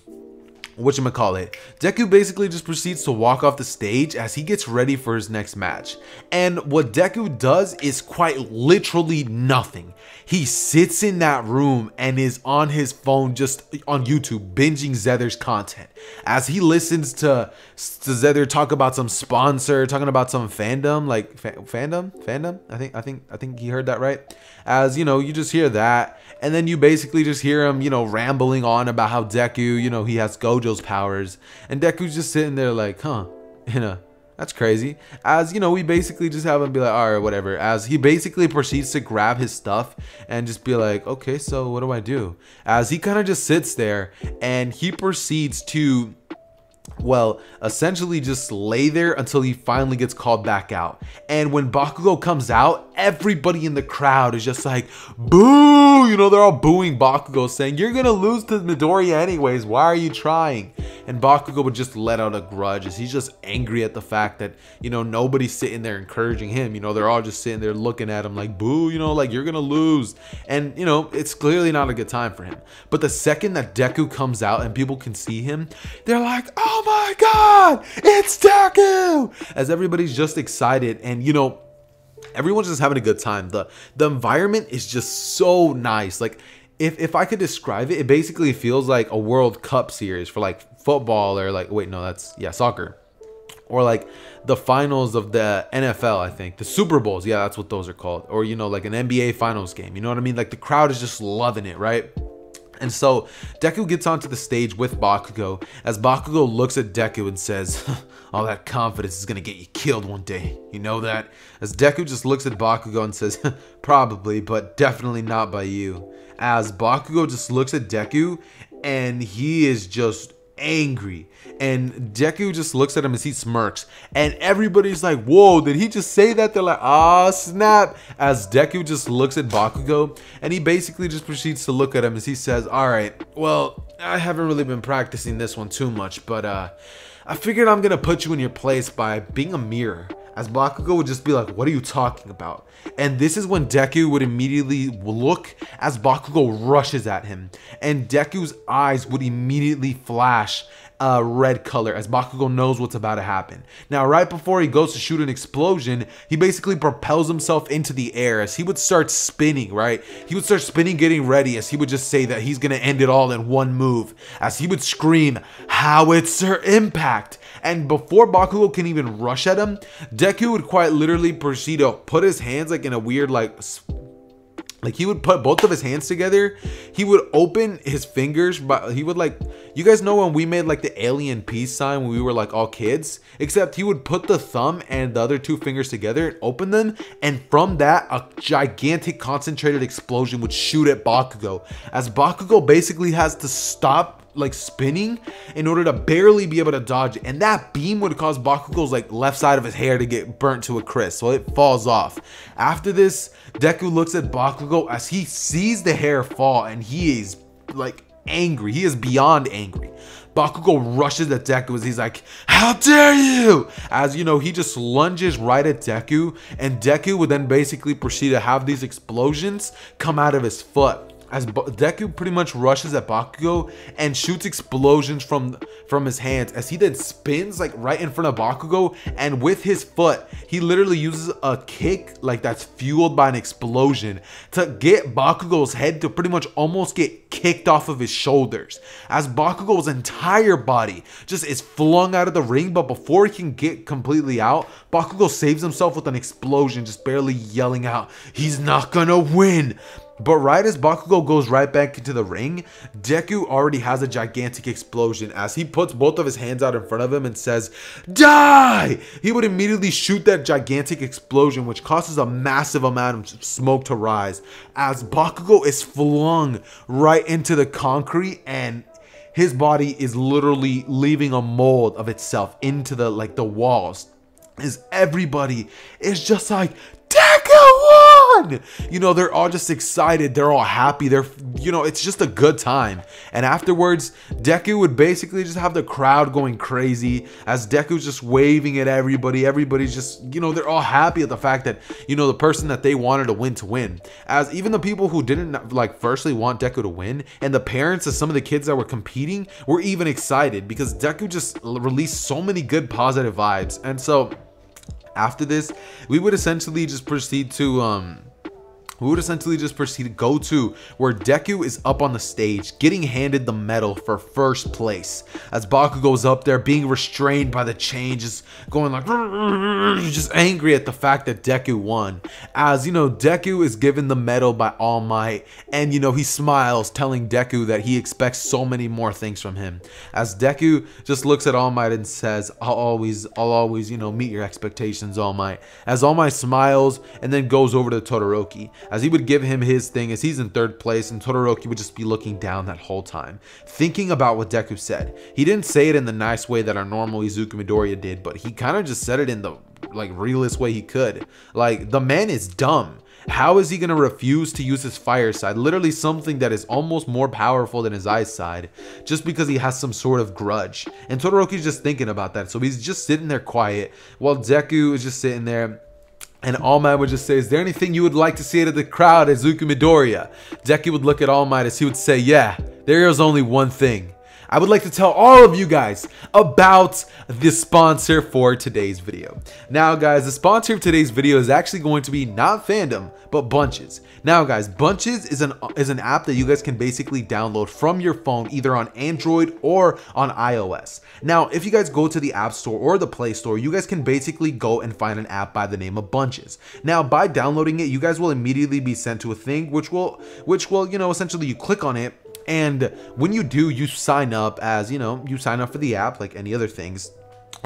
what you call it Deku basically just proceeds to walk off the stage as he gets ready for his next match. And what Deku does is quite literally nothing. He sits in that room and is on his phone just on YouTube binging Xehther's content as he listens to, to Xehther talk about some sponsor, talking about some fandom, like fa fandom, fandom. I think I think I think he heard that right. As you know, you just hear that and then you basically just hear him, you know, rambling on about how Deku, you know, he has Gojo's powers, and Deku's just sitting there like, huh, you know, that's crazy. As you know, we basically just have him be like, all right, whatever. As he basically proceeds to grab his stuff and just be like, okay, so what do I do? As he kind of just sits there and he proceeds to well, essentially just lay there until he finally gets called back out. And when Bakugo comes out, everybody in the crowd is just like, boo! You know, they're all booing Bakugo, saying, You're gonna lose to Midoriya anyways, why are you trying? And Bakugo would just let out a grudge as he's just angry at the fact that, you know, nobody's sitting there encouraging him. You know, they're all just sitting there looking at him like, boo, you know, like you're gonna lose. And, you know, it's clearly not a good time for him. But the second that Deku comes out and people can see him, they're like, oh my god, it's Deku! As everybody's just excited and, you know, everyone's just having a good time. The the environment is just so nice. Like if if I could describe it, it basically feels like a World Cup series for like football or like wait, no, that's yeah, soccer. Or like the finals of the NFL, I think. The Super Bowls, yeah, that's what those are called. Or you know, like an NBA finals game. You know what I mean? Like the crowd is just loving it, right? And so Deku gets onto the stage with Bakugo as Bakugo looks at Deku and says, all that confidence is gonna get you killed one day. You know that? As Deku just looks at Bakugo and says, probably, but definitely not by you. As Bakugo just looks at Deku and he is just angry. And Deku just looks at him as he smirks. And everybody's like, whoa, did he just say that? They're like, ah, snap. As Deku just looks at Bakugo. And he basically just proceeds to look at him as he says, all right, well, I haven't really been practicing this one too much, but uh, I figured I'm gonna put you in your place by being a mirror. As Bakugo would just be like, what are you talking about? And this is when Deku would immediately look as Bakugo rushes at him. And Deku's eyes would immediately flash a red color as Bakugo knows what's about to happen. Now, right before he goes to shoot an explosion, he basically propels himself into the air as he would start spinning, right? He would start spinning, getting ready as he would just say that he's gonna end it all in one move. As he would scream, Howitzer Impact! And before Bakugo can even rush at him, Deku would quite literally proceed to put his hands like in a weird like like he would put both of his hands together. He would open his fingers but he would like you guys know when we made like the alien peace sign when we were like all kids? Except he would put the thumb and the other two fingers together and open them and from that a gigantic concentrated explosion would shoot at bakugo. As bakugo basically has to stop like spinning in order to barely be able to dodge it. And that beam would cause Bakugo's like left side of his hair to get burnt to a crisp. So it falls off. After this, Deku looks at Bakugo as he sees the hair fall and he is like angry. He is beyond angry. Bakugo rushes at Deku as he's like, How dare you! As you know, he just lunges right at Deku, and Deku would then basically proceed to have these explosions come out of his foot as Deku pretty much rushes at Bakugo and shoots explosions from from his hands as he then spins like right in front of Bakugo and with his foot he literally uses a kick like that's fueled by an explosion to get Bakugo's head to pretty much almost get kicked off of his shoulders as Bakugo's entire body just is flung out of the ring. But before he can get completely out Bakugo saves himself with an explosion just barely yelling out he's not gonna win but right as Bakugo goes right back into the ring, Deku already has a gigantic explosion as he puts both of his hands out in front of him and says, Die! He would immediately shoot that gigantic explosion, which causes a massive amount of smoke to rise as Bakugo is flung right into the concrete and his body is literally leaving a mold of itself into the like the walls is everybody is just like You know, they're all just excited. They're all happy. They're, you know, it's just a good time. And afterwards, Deku would basically just have the crowd going crazy as Deku's just waving at everybody. Everybody's just, you know, they're all happy at the fact that, you know, the person that they wanted to win to win. As even the people who didn't, like, firstly want Deku to win and the parents of some of the kids that were competing were even excited because Deku just released so many good positive vibes. And so, after this, we would essentially just proceed to um we would essentially just proceed to go to where Deku is up on the stage, getting handed the medal for first place. As Baku goes up there, being restrained by the chain just going like, just angry at the fact that Deku won. As, you know, Deku is given the medal by All Might, and, you know, he smiles, telling Deku that he expects so many more things from him. As Deku just looks at All Might and says, I'll always, I'll always, you know, meet your expectations, All Might. As All Might smiles and then goes over to Todoroki as he would give him his thing as he's in third place and Todoroki would just be looking down that whole time, thinking about what Deku said. He didn't say it in the nice way that our normal Izuku Midoriya did, but he kind of just said it in the like realest way he could. Like the man is dumb. How is he going to refuse to use his fire side? Literally something that is almost more powerful than his ice side just because he has some sort of grudge. And Todoroki's just thinking about that. So he's just sitting there quiet while Deku is just sitting there and All Might would just say, is there anything you would like to say to the crowd Izuku Midoriya? Deku would look at All Might as he would say, yeah, there is only one thing. I would like to tell all of you guys about the sponsor for today's video. Now guys, the sponsor of today's video is actually going to be not Fandom, but Bunches. Now guys, Bunches is an is an app that you guys can basically download from your phone either on Android or on iOS. Now, if you guys go to the App Store or the Play Store, you guys can basically go and find an app by the name of Bunches. Now, by downloading it, you guys will immediately be sent to a thing which will which will, you know, essentially you click on it and when you do, you sign up as, you know, you sign up for the app like any other things.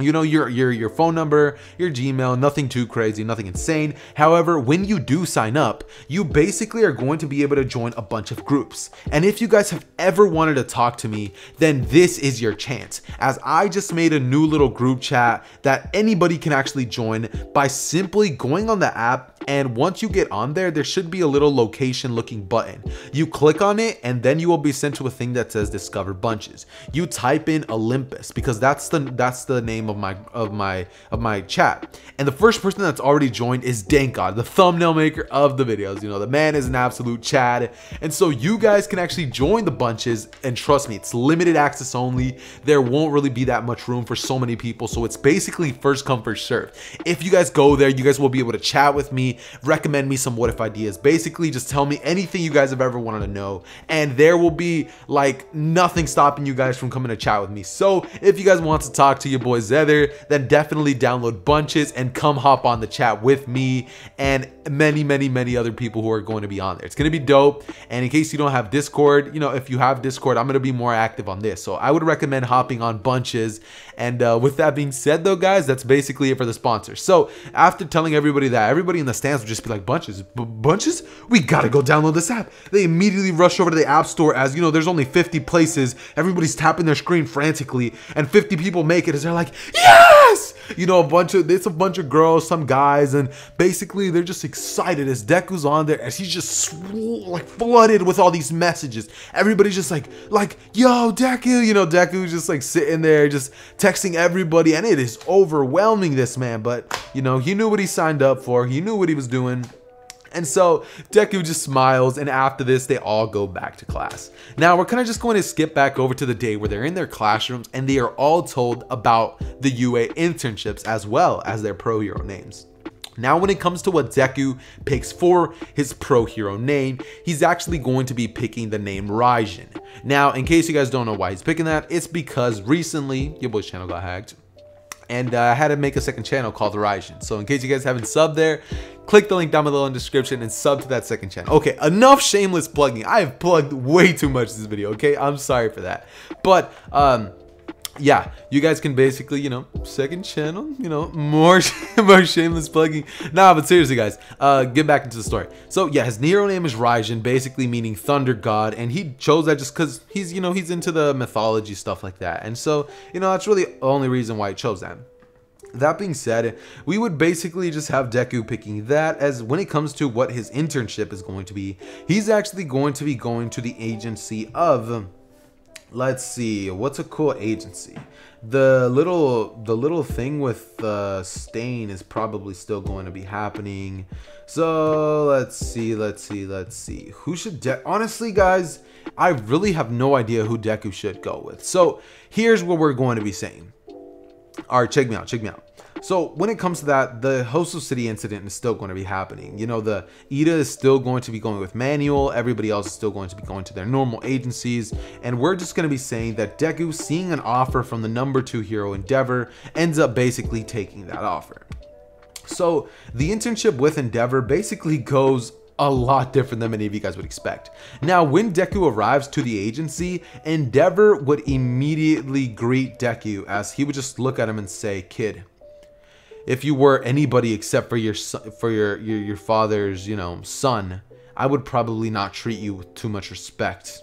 You know your your your phone number your gmail nothing too crazy nothing insane. However when you do sign up you basically are going to be able to join a bunch of groups. And if you guys have ever wanted to talk to me then this is your chance. As i just made a new little group chat that anybody can actually join by simply going on the app and once you get on there there should be a little location looking button. You click on it and then you will be sent to a thing that says discover bunches. You type in olympus because that's the that's the name of my of my of my chat. And the first person that's already joined is dankgod the thumbnail maker of the videos. You know the man is an absolute chad. And so you guys can actually join the bunches and trust me it's limited access only. There won't really be that much room for so many people. So it's basically first come first serve. If you guys go there you guys will be able to chat with me recommend me some what if ideas. Basically, just tell me anything you guys have ever wanted to know, and there will be like nothing stopping you guys from coming to chat with me. So if you guys want to talk to your boy Xehther, then definitely download Bunches and come hop on the chat with me and many, many, many other people who are going to be on there. It's going to be dope. And in case you don't have Discord, you know, if you have Discord, I'm going to be more active on this. So I would recommend hopping on Bunches. And uh, with that being said, though, guys, that's basically it for the sponsor. So after telling everybody that, everybody in the stands would just be like, Bunches, Bunches? We got to go download this app. They immediately rush over to the App Store as, you know, there's only 50 places. Everybody's tapping their screen frantically. And 50 people make it as they're like, yes! You know, a bunch of, it's a bunch of girls, some guys. And basically, they're just excited as Deku's on there as he's just like flooded with all these messages. Everybody's just like, like, yo, Deku, you know, Deku's just like sitting there, just texting everybody, and it is overwhelming this man. But you know, he knew what he signed up for. He knew what he was doing. And so Deku just smiles, and after this, they all go back to class. Now, we're kind of just going to skip back over to the day where they're in their classrooms and they are all told about the UA internships as well as their pro hero names. Now, when it comes to what Deku picks for his pro hero name, he's actually going to be picking the name Raijin. Now, in case you guys don't know why he's picking that, it's because recently your boy's channel got hacked and uh, I had to make a second channel called Raijin. So in case you guys haven't subbed there, click the link down below in the description and sub to that second channel. Okay, enough shameless plugging. I have plugged way too much this video, okay? I'm sorry for that. But, um, yeah, you guys can basically, you know, second channel, you know, more, more shameless plugging. Nah, but seriously, guys, uh, get back into the story. So yeah, his Nero name is Raijin, basically meaning thunder god, and he chose that just because he's, you know, he's into the mythology stuff like that, and so, you know, that's really the only reason why he chose that. That being said, we would basically just have Deku picking that as when it comes to what his internship is going to be, he's actually going to be going to the agency of let's see what's a cool agency? The little the little thing with the stain is probably still going to be happening. So let's see let's see let's see. Who should De honestly guys i really have no idea who deku should go with. So here's what we're going to be saying. All right check me out check me out so when it comes to that, the Hosu City incident is still going to be happening. You know, the Iida is still going to be going with Manual. Everybody else is still going to be going to their normal agencies. And we're just going to be saying that Deku, seeing an offer from the number two hero Endeavor, ends up basically taking that offer. So the internship with Endeavor basically goes a lot different than many of you guys would expect. Now, when Deku arrives to the agency, Endeavor would immediately greet Deku as he would just look at him and say, Kid, if you were anybody except for your for your, your your father's you know son i would probably not treat you with too much respect.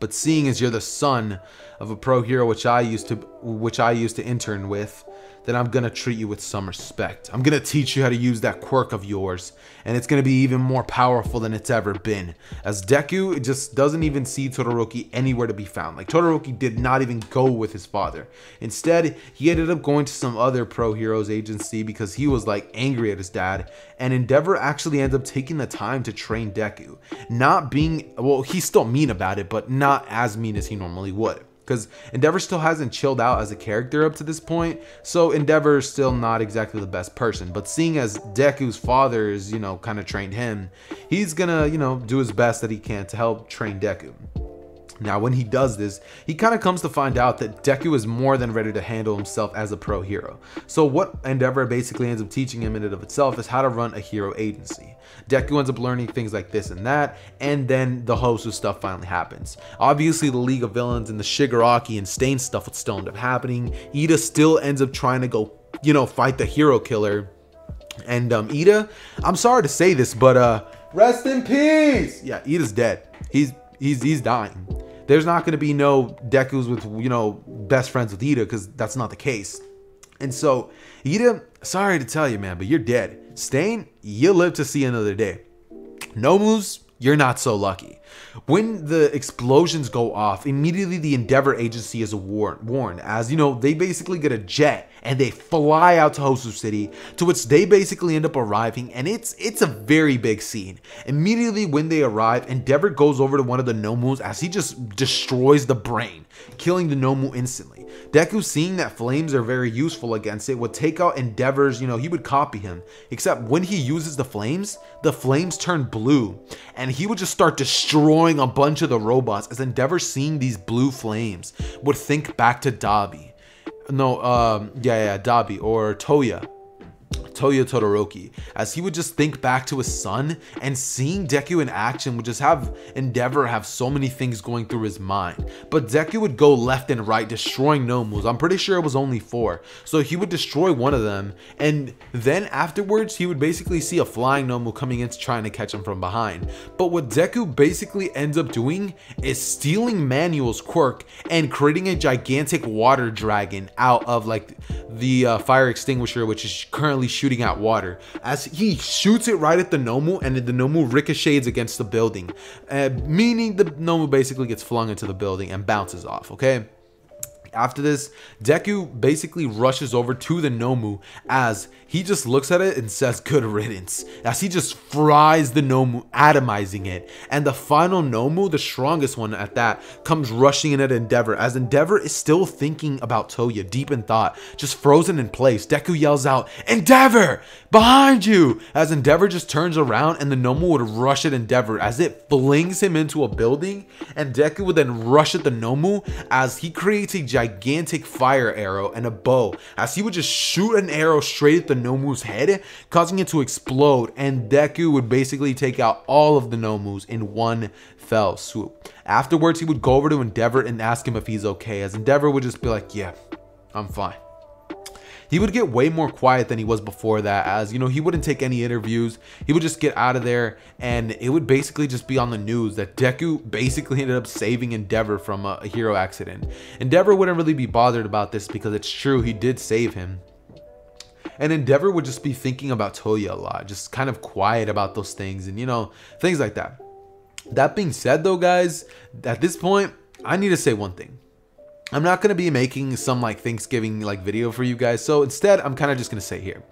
But seeing as you're the son of a pro hero which i used to which i used to intern with then I'm gonna treat you with some respect. I'm gonna teach you how to use that quirk of yours, and it's gonna be even more powerful than it's ever been. As Deku just doesn't even see Todoroki anywhere to be found. Like Todoroki did not even go with his father. Instead, he ended up going to some other pro heroes agency because he was like angry at his dad, and Endeavor actually ends up taking the time to train Deku. Not being, well, he's still mean about it, but not as mean as he normally would because Endeavor still hasn't chilled out as a character up to this point, so Endeavor is still not exactly the best person. But seeing as Deku's father is, you know, kind of trained him, he's gonna, you know, do his best that he can to help train Deku. Now, when he does this, he kind of comes to find out that Deku is more than ready to handle himself as a pro hero. So, what Endeavor basically ends up teaching him in and of itself is how to run a hero agency. Deku ends up learning things like this and that, and then the host of stuff finally happens. Obviously, the League of Villains and the Shigaraki and Stain stuff would still end up happening. Iida still ends up trying to go, you know, fight the hero killer. And um, Iida, I'm sorry to say this, but uh, rest in peace. Yeah, Iida's dead. He's he's he's dying there's not going to be no Dekus with, you know, best friends with Iida because that's not the case. And so, Iida, sorry to tell you, man, but you're dead. Stain, you'll live to see another day. Nomus, you're not so lucky. When the explosions go off, immediately the Endeavor agency is warned, warned as you know, they basically get a jet and they fly out to Hosu City, to which they basically end up arriving, and it's it's a very big scene. Immediately when they arrive, Endeavor goes over to one of the Nomus as he just destroys the brain, killing the Nomu instantly. Deku, seeing that flames are very useful against it, would take out Endeavor's, you know, he would copy him. Except when he uses the flames, the flames turn blue, and he would just start destroying a bunch of the robots as Endeavor seeing these blue flames would think back to Dabi no, um, yeah, yeah, Dabi or Toya. Toya Todoroki, as he would just think back to his son and seeing Deku in action would just have Endeavor have so many things going through his mind. But Deku would go left and right destroying Nomus. I'm pretty sure it was only four. So he would destroy one of them and then afterwards he would basically see a flying Nomu coming in to trying to catch him from behind. But what Deku basically ends up doing is stealing Manual's quirk and creating a gigantic water dragon out of like the uh, fire extinguisher which is currently shooting at water as he shoots it right at the Nomu and the Nomu ricochets against the building, uh, meaning the Nomu basically gets flung into the building and bounces off, okay? After this, Deku basically rushes over to the Nomu as he just looks at it and says good riddance as he just fries the Nomu, atomizing it. And the final Nomu, the strongest one at that, comes rushing in at Endeavor as Endeavor is still thinking about Toya, deep in thought, just frozen in place. Deku yells out, Endeavor, behind you! As Endeavor just turns around and the Nomu would rush at Endeavor as it flings him into a building and Deku would then rush at the Nomu as he creates a gigantic fire arrow and a bow as he would just shoot an arrow straight at the Nomu's head, causing it to explode, and Deku would basically take out all of the Nomus in one fell swoop. Afterwards, he would go over to Endeavor and ask him if he's okay, as Endeavor would just be like, yeah, I'm fine. He would get way more quiet than he was before that, as you know, he wouldn't take any interviews. He would just get out of there, and it would basically just be on the news that Deku basically ended up saving Endeavor from a, hero accident. Endeavor wouldn't really be bothered about this because it's true, he did save him. And Endeavor would just be thinking about Toya a lot, just kind of quiet about those things and, you know, things like that. That being said, though, guys, at this point, I need to say one thing. I'm not going to be making some like Thanksgiving like video for you guys. So instead, I'm kind of just going to say here.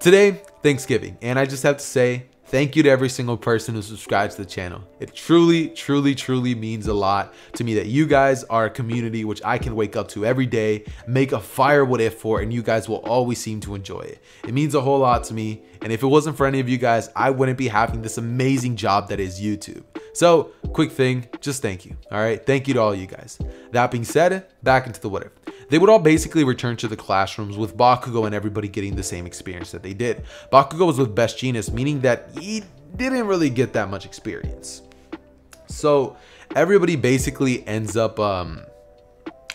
Today, Thanksgiving. And I just have to say Thank you to every single person who subscribes to the channel. It truly, truly, truly means a lot to me that you guys are a community which I can wake up to every day, make a fire what if for, and you guys will always seem to enjoy it. It means a whole lot to me, and if it wasn't for any of you guys, I wouldn't be having this amazing job that is YouTube. So, quick thing, just thank you. All right, thank you to all you guys. That being said, back into the what if. They would all basically return to the classrooms with Bakugo and everybody getting the same experience that they did. Bakugo was with Best Jeanist, meaning that he didn't really get that much experience. So everybody basically ends up um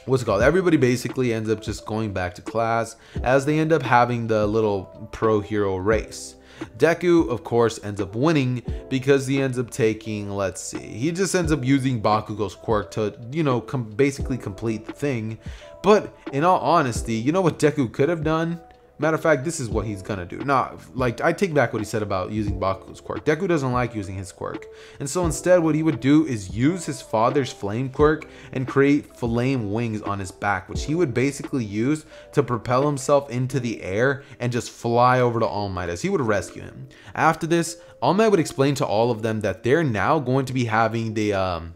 what's it called? Everybody basically ends up just going back to class as they end up having the little pro hero race. Deku, of course, ends up winning because he ends up taking, let's see, he just ends up using Bakugo's quirk to, you know, com basically complete the thing. But in all honesty, you know what Deku could have done? Matter of fact, this is what he's gonna do. Nah, like I take back what he said about using Bakugo's quirk. Deku doesn't like using his quirk. And so instead what he would do is use his father's flame quirk and create flame wings on his back, which he would basically use to propel himself into the air and just fly over to All Might as he would rescue him. After this, All Might would explain to all of them that they're now going to be having the um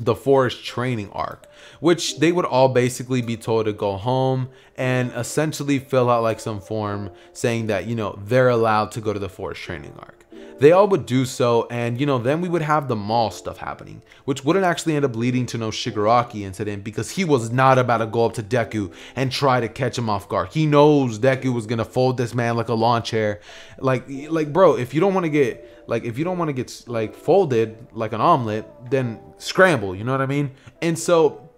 the forest training arc, which they would all basically be told to go home and essentially fill out like some form saying that, you know, they're allowed to go to the forest training arc. They all would do so, and you know, then we would have the mall stuff happening, which wouldn't actually end up leading to no Shigaraki incident because he was not about to go up to Deku and try to catch him off guard. He knows Deku was gonna fold this man like a lawn chair. Like, like, bro, if you don't want to get like if you don't want to get like folded like an omelet, then scramble. You know what I mean? And so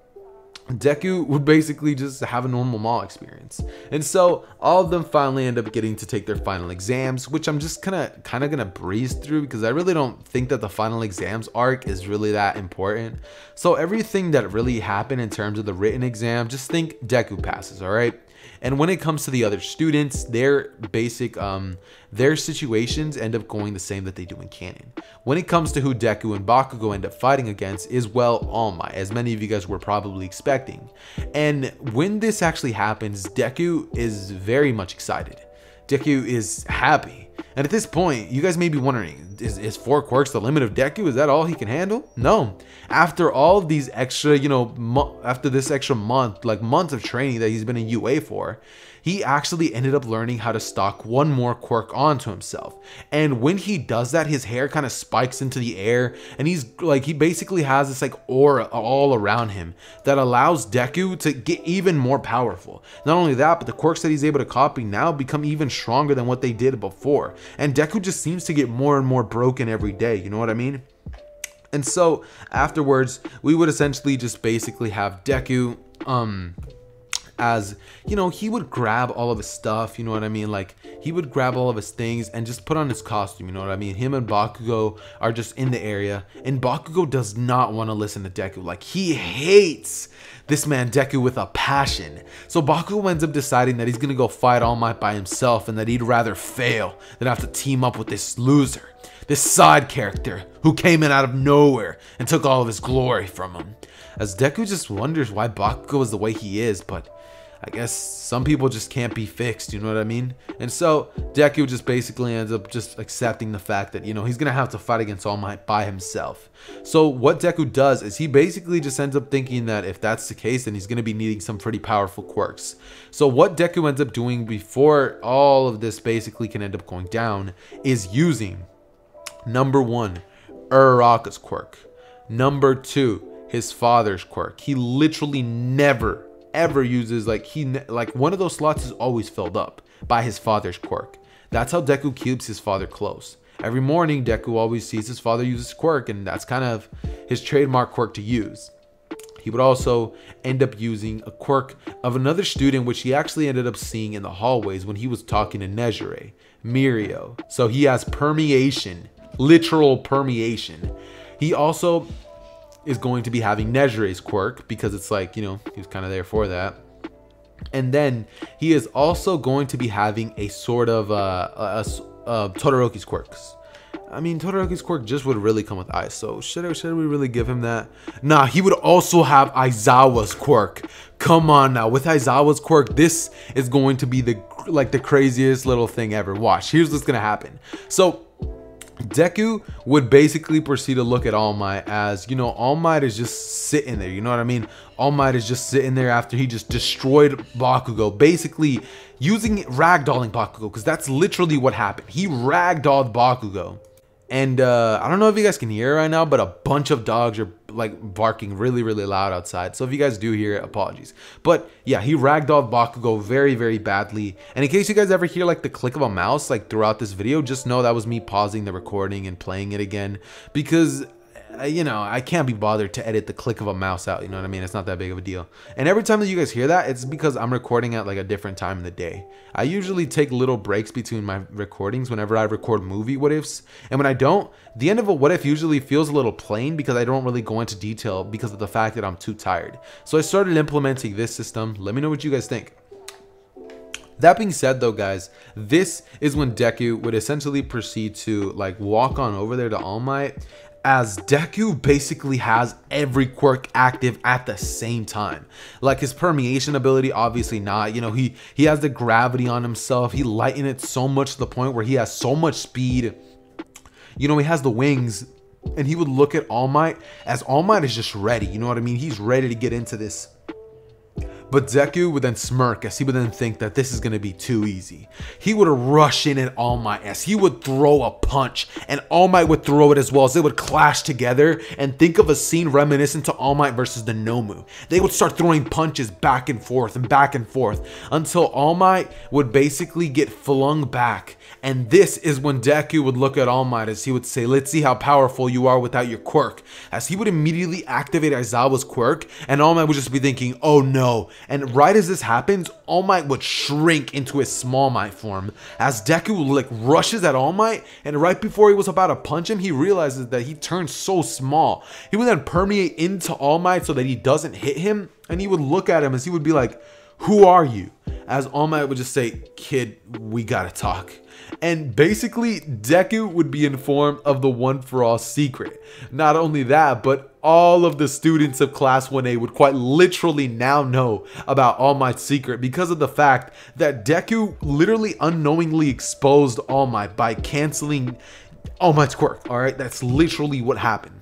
Deku would basically just have a normal mall experience. And so all of them finally end up getting to take their final exams, which I'm just kind of kind of going to breeze through because I really don't think that the final exams arc is really that important. So everything that really happened in terms of the written exam, just think Deku passes, all right? And when it comes to the other students, their basic um their situations end up going the same that they do in canon. When it comes to who Deku and Bakugo end up fighting against is well All Might, as many of you guys were probably expecting. And when this actually happens, Deku is very much excited. Deku is happy. And at this point, you guys may be wondering, is, is four quirks the limit of Deku? Is that all he can handle? No. After all these extra, you know, after this extra month, like months of training that he's been in UA for, he actually ended up learning how to stock one more quirk onto himself. And when he does that, his hair kind of spikes into the air and he's like, he basically has this like aura all around him that allows Deku to get even more powerful. Not only that, but the quirks that he's able to copy now become even stronger than what they did before. And Deku just seems to get more and more broken every day, you know what I mean? And so afterwards, we would essentially just basically have Deku um as you know he would grab all of his stuff you know what i mean like he would grab all of his things and just put on his costume you know what i mean him and bakugo are just in the area and bakugo does not want to listen to deku like he hates this man Deku with a passion. So Bakugo ends up deciding that he's gonna go fight All Might by himself and that he'd rather fail than have to team up with this loser, this side character who came in out of nowhere and took all of his glory from him. As Deku just wonders why Bakugo is the way he is, but I guess some people just can't be fixed, you know what I mean? And so Deku just basically ends up just accepting the fact that, you know, he's going to have to fight against All Might by himself. So what Deku does is he basically just ends up thinking that if that's the case, then he's going to be needing some pretty powerful quirks. So what Deku ends up doing before all of this basically can end up going down is using number one, Uraraka's quirk. Number two, his father's quirk. He literally never ever uses like he like one of those slots is always filled up by his father's quirk. That's how Deku keeps his father close. Every morning, Deku always sees his father use his quirk, and that's kind of his trademark quirk to use. He would also end up using a quirk of another student, which he actually ended up seeing in the hallways when he was talking to Nejire, Mirio. So he has permeation, literal permeation. He also is going to be having Nejire's quirk because it's like, you know, he's kind of there for that. And then he is also going to be having a sort of uh, a, a, Todoroki's quirks. I mean, Todoroki's quirk just would really come with ice. So should, should we really give him that? Nah, he would also have Aizawa's quirk. Come on now, with Aizawa's quirk, this is going to be the like the craziest little thing ever. Watch, here's what's gonna happen. So Deku would basically proceed to look at All Might as, you know, All Might is just sitting there, you know what I mean? All Might is just sitting there after he just destroyed Bakugo, basically using ragdolling Bakugo, because that's literally what happened. He ragdolled Bakugo. And uh, I don't know if you guys can hear right now, but a bunch of dogs are like barking really, really loud outside. So if you guys do hear it, apologies. But yeah, he ragdolled Bakugo very, very badly. And in case you guys ever hear like the click of a mouse like throughout this video, just know that was me pausing the recording and playing it again because you know, I can't be bothered to edit the click of a mouse out. You know what I mean? It's not that big of a deal. And every time that you guys hear that, it's because I'm recording at like a different time in the day. I usually take little breaks between my recordings whenever I record movie what ifs. And when I don't, the end of a what if usually feels a little plain because I don't really go into detail because of the fact that I'm too tired. So I started implementing this system. Let me know what you guys think. That being said though guys, this is when Deku would essentially proceed to like walk on over there to All Might as Deku basically has every quirk active at the same time. Like his permeation ability, obviously not. You know, he he has the gravity on himself. He lightened it so much to the point where he has so much speed. You know, he has the wings. And he would look at All Might as All Might is just ready. You know what I mean? He's ready to get into this But Deku would then smirk as he would then think that this is going to be too easy. He would rush in at All Might as he would throw a punch and All Might would throw it as well as they would clash together and think of a scene reminiscent to All Might versus the Nomu. They would start throwing punches back and forth and back and forth until All Might would basically get flung back. And this is when Deku would look at All Might as he would say, let's see how powerful you are without your quirk. As he would immediately activate Aizawa's quirk and All Might would just be thinking, oh no. And right as this happens, All Might would shrink into his Small Might form. As Deku like rushes at All Might and right before he was about to punch him, he realizes that he turned so small. He would then permeate into All Might so that he doesn't hit him and he would look at him as he would be like, who are you? As All Might would just say, kid, we gotta talk. And basically, Deku would be informed of the One For All secret. Not only that, but all of the students of Class 1A would quite literally now know about All Might's secret because of the fact that Deku literally unknowingly exposed All Might by canceling All Might's quirk. Alright, that's literally what happened.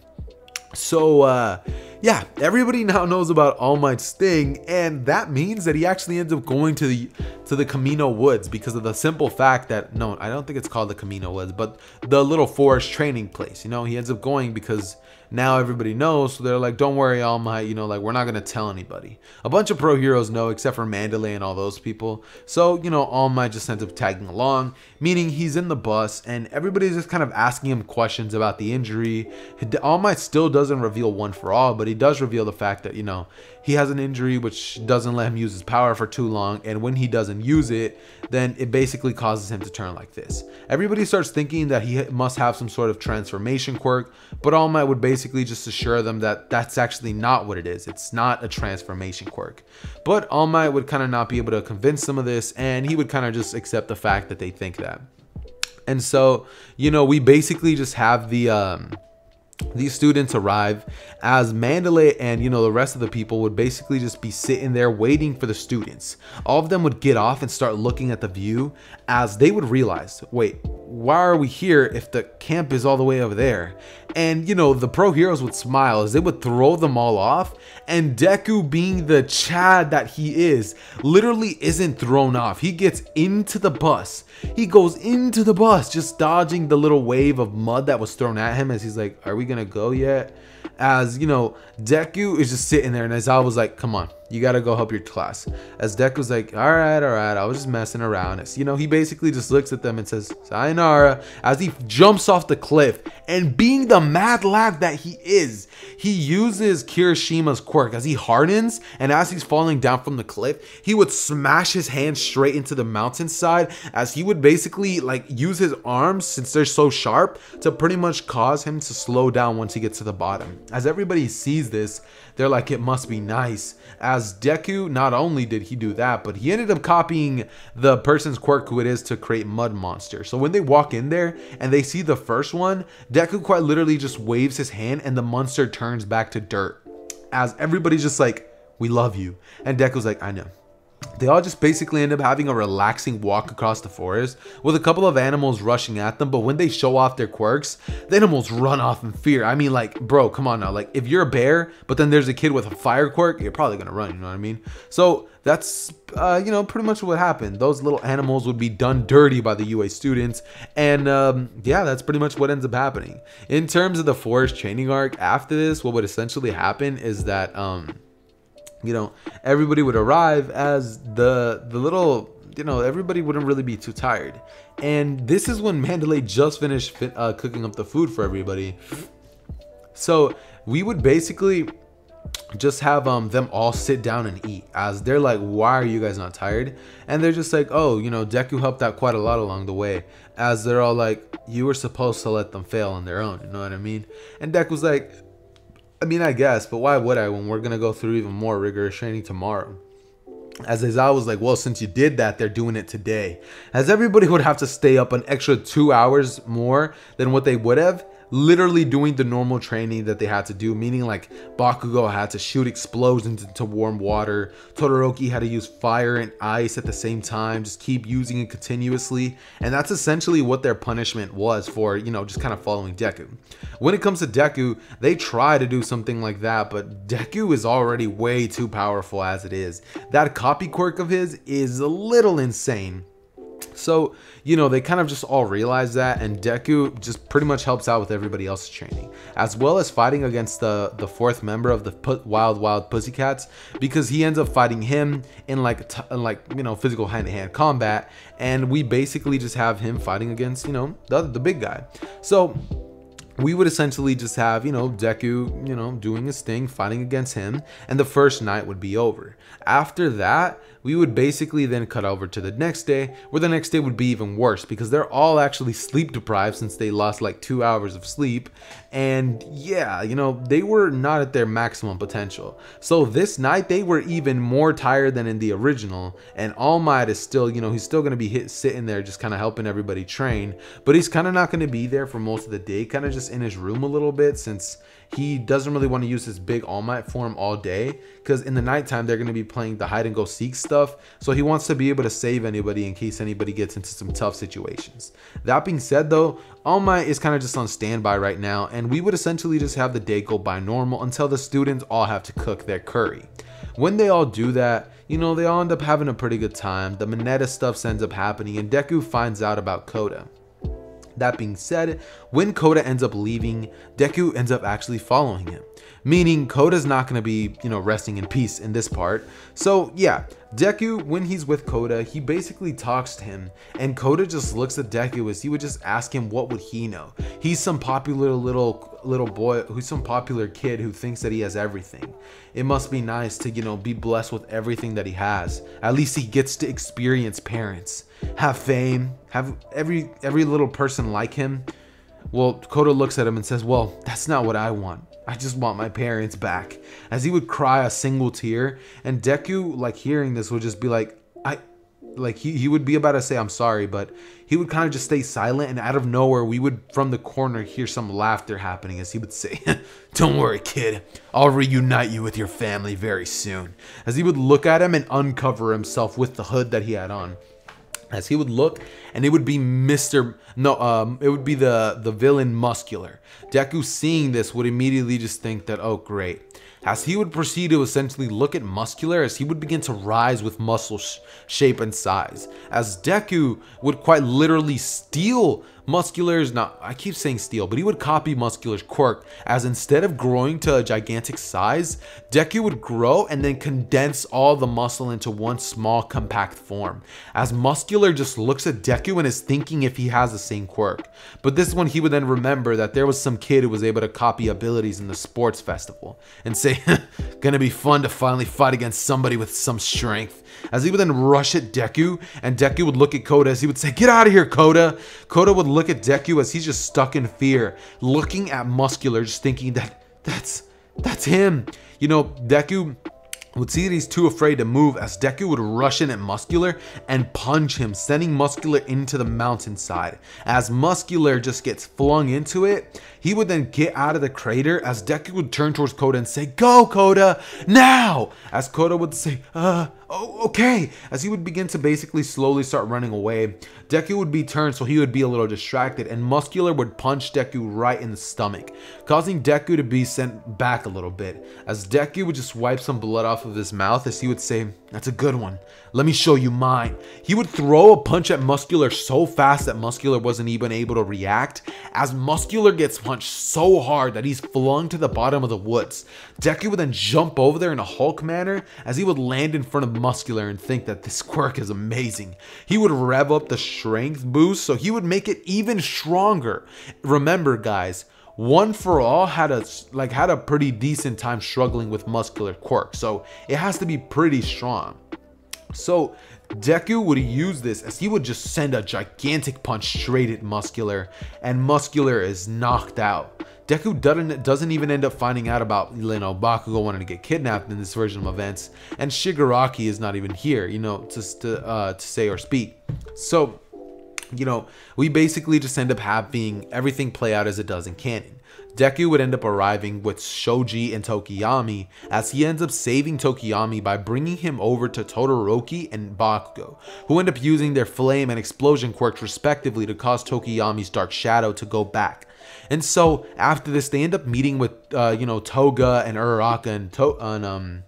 So, uh, yeah, everybody now knows about All Might's sting, and that means that he actually ends up going to the to the Kamino Woods because of the simple fact that no, I don't think it's called the Kamino Woods, but the little forest training place. You know, he ends up going because now everybody knows. So they're like, don't worry, All Might, you know, like we're not gonna tell anybody. A bunch of pro heroes know, except for Mandalay and all those people. So, you know, All Might just ends up tagging along, meaning he's in the bus and everybody's just kind of asking him questions about the injury. All Might still doesn't reveal one for all, but he does reveal the fact that, you know, he has an injury which doesn't let him use his power for too long, and when he doesn't use it, then it basically causes him to turn like this. Everybody starts thinking that he must have some sort of transformation quirk, but All Might would basically just assure them that that's actually not what it is. It's not a transformation quirk. But All Might would kind of not be able to convince them of this, and he would kind of just accept the fact that they think that. And so, you know, we basically just have the um these students arrive as Mandalay and you know the rest of the people would basically just be sitting there waiting for the students. All of them would get off and start looking at the view as they would realize, wait, why are we here if the camp is all the way over there? And you know, the pro heroes would smile as they would throw them all off. And Deku, being the Chad that he is, literally isn't thrown off. He gets into the bus. He goes into the bus, just dodging the little wave of mud that was thrown at him as he's like, Are we gonna go yet? As you know, Deku is just sitting there, and Aizawa was like, Come on, you gotta go help your class. As Deku's like, all right, all right, I was just messing around. It's, you know, he basically just looks at them and says, sayonara, as he jumps off the cliff. And being the mad lad that he is, he uses Kirishima's quirk as he hardens. And as he's falling down from the cliff, he would smash his hand straight into the mountainside as he would basically like use his arms, since they're so sharp, to pretty much cause him to slow down once he gets to the bottom. As everybody sees this, they're like, it must be nice. As Deku, not only did he do that, but he ended up copying the person's quirk who it is to create Mud Monster. So when they walk in there and they see the first one, Deku quite literally just waves his hand and the monster turns back to dirt. As everybody's just like, we love you. And Deku's like, I know they all just basically end up having a relaxing walk across the forest with a couple of animals rushing at them but when they show off their quirks the animals run off in fear. I mean like bro come on now. Like if you're a bear but then there's a kid with a fire quirk you're probably gonna run you know what i mean? So that's uh, you know pretty much what happened. Those little animals would be done dirty by the ua students and um, yeah that's pretty much what ends up happening. In terms of the forest training arc after this what would essentially happen is that um you know everybody would arrive as the the little you know everybody wouldn't really be too tired. And this is when mandalay just finished uh, cooking up the food for everybody. So we would basically just have um them all sit down and eat as they're like why are you guys not tired? And they're just like oh you know deku helped out quite a lot along the way as they're all like you were supposed to let them fail on their own you know what i mean? And deku's like I mean, I guess, but why would I when we're gonna go through even more rigorous training tomorrow? As Aizawa was like, well, since you did that, they're doing it today. As everybody would have to stay up an extra two hours more than what they would have, literally doing the normal training that they had to do, meaning like Bakugo had to shoot explosions into warm water, Todoroki had to use fire and ice at the same time, just keep using it continuously, and that's essentially what their punishment was for, you know, just kind of following Deku. When it comes to Deku, they try to do something like that, but Deku is already way too powerful as it is. That copy quirk of his is a little insane. So, you know, they kind of just all realize that, and Deku just pretty much helps out with everybody else's training, as well as fighting against the the fourth member of the P- Wild Wild Pussycats, because he ends up fighting him in like in like you know physical hand to hand combat, and we basically just have him fighting against you know the the big guy. So we would essentially just have, you know, Deku, you know, doing his thing, fighting against him, and the first night would be over. After that, we would basically then cut over to the next day, where the next day would be even worse because they're all actually sleep deprived since they lost like two hours of sleep. And yeah, you know, they were not at their maximum potential. So this night, they were even more tired than in the original. And All Might is still, you know, he's still going to be hit, sitting there just kind of helping everybody train, but he's kind of not going to be there for most of the day, kind of just in his room a little bit since he doesn't really want to use his big All Might form all day because in the nighttime they're going to be playing the hide and go seek stuff. So he wants to be able to save anybody in case anybody gets into some tough situations. That being said, though, All Might is kind of just on standby right now, and we would essentially just have the day go by normal until the students all have to cook their curry. When they all do that, you know, they all end up having a pretty good time. The Mineta stuff ends up happening, and Deku finds out about Koda. That being said, when Koda ends up leaving, Deku ends up actually following him. Meaning Koda's not to be, you know, resting in peace in this part. So yeah, Deku, when he's with Koda, he basically talks to him, and Koda just looks at Deku as he would just ask him what would he know. He's some popular little little boy, who's some popular kid who thinks that he has everything. It must be nice to, you know, be blessed with everything that he has. At least he gets to experience parents, have fame, have every every little person like him. Well, Koda looks at him and says, "Well, that's not what I want. I just want my parents back." As he would cry a single tear, and Deku, like hearing this, would just be like, "I." Like he, he would be about to say I'm sorry, but he would kind of just stay silent and out of nowhere we would from the corner hear some laughter happening as he would say, Don't worry, kid. I'll reunite you with your family very soon. As he would look at him and uncover himself with the hood that he had on as he would look and it would be Mr. No, um, it would be the the villain Muscular. Deku seeing this would immediately just think that, oh great. As he would proceed to essentially look at Muscular as he would begin to rise with muscle sh shape and size. As Deku would quite literally steal Muscular's, not, I keep saying Steel, but he would copy Muscular's quirk as instead of growing to a gigantic size, Deku would grow and then condense all the muscle into one small compact form. As Muscular just looks at Deku and is thinking if he has the same quirk. But this one he would then remember that there was some kid who was able to copy abilities in the sports festival and say, gonna be fun to finally fight against somebody with some strength as he would then rush at Deku, and Deku would look at Koda as he would say, Get out of here, Koda! Koda would look at Deku as he's just stuck in fear, looking at Muscular, just thinking that that's that's him. You know, Deku would see that he's too afraid to move as Deku would rush in at Muscular and punch him, sending Muscular into the mountainside. As Muscular just gets flung into it, he would then get out of the crater as Deku would turn towards Koda and say, Go, Koda, now! As Koda would say, Uh, oh, okay. As he would begin to basically slowly start running away, Deku would be turned so he would be a little distracted, and Muscular would punch Deku right in the stomach, causing Deku to be sent back a little bit. As Deku would just wipe some blood off of his mouth as he would say, That's a good one. Let me show you mine. He would throw a punch at Muscular so fast that Muscular wasn't even able to react, as Muscular gets punched so hard that he's flung to the bottom of the woods. Deku would then jump over there in a Hulk manner as he would land in front of Muscular and think that this quirk is amazing. He would rev up the strength boost so he would make it even stronger. Remember guys, one for all had a like had a pretty decent time struggling with muscular quirk so it has to be pretty strong so Deku would use this as he would just send a gigantic punch straight at Muscular, and Muscular is knocked out. Deku doesn't, doesn't even end up finding out about, you know, Bakugo wanting to get kidnapped in this version of events, and Shigaraki is not even here, you know, just to, uh, to say or speak. So, you know, we basically just end up having everything play out as it does in canon. Deku would end up arriving with Shoji and Tokoyami as he ends up saving Tokoyami by bringing him over to Todoroki and Bakugo, who end up using their flame and explosion quirks respectively to cause Tokoyami's dark shadow to go back. And so after this, they end up meeting with, uh, you know, Toga and Uraraka and, to- and um,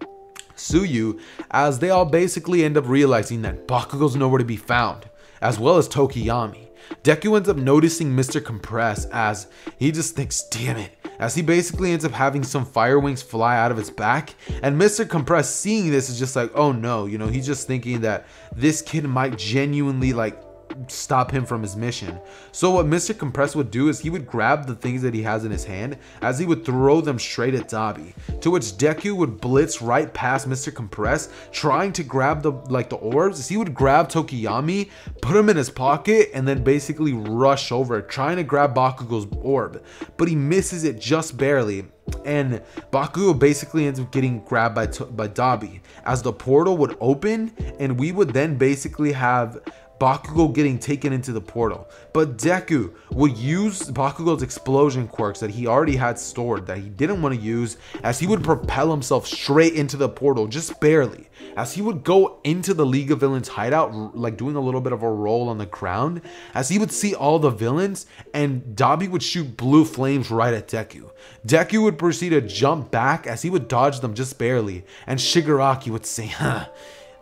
Tsuyu as they all basically end up realizing that Bakugo's nowhere to be found, as well as Tokoyami. Deku ends up noticing Mr. Compress as he just thinks, damn it, as he basically ends up having some fire wings fly out of his back. And Mr. Compress seeing this is just like, oh no, you know, he's just thinking that this kid might genuinely like stop him from his mission. So what Mr. Compress would do is he would grab the things that he has in his hand as he would throw them straight at Dabi, to which Deku would blitz right past Mr. Compress, trying to grab the like the orbs. He would grab Tokoyami, put him in his pocket, and then basically rush over, trying to grab Bakugo's orb, but he misses it just barely. And Bakugo basically ends up getting grabbed by by Dabi as the portal would open, and we would then basically have Bakugo getting taken into the portal. But Deku would use Bakugo's explosion quirks that he already had stored that he didn't want to use as he would propel himself straight into the portal, just barely. As he would go into the League of Villains hideout, like doing a little bit of a roll on the ground, as he would see all the villains, and Dabi would shoot blue flames right at Deku. Deku would proceed to jump back as he would dodge them just barely, and Shigaraki would say, huh.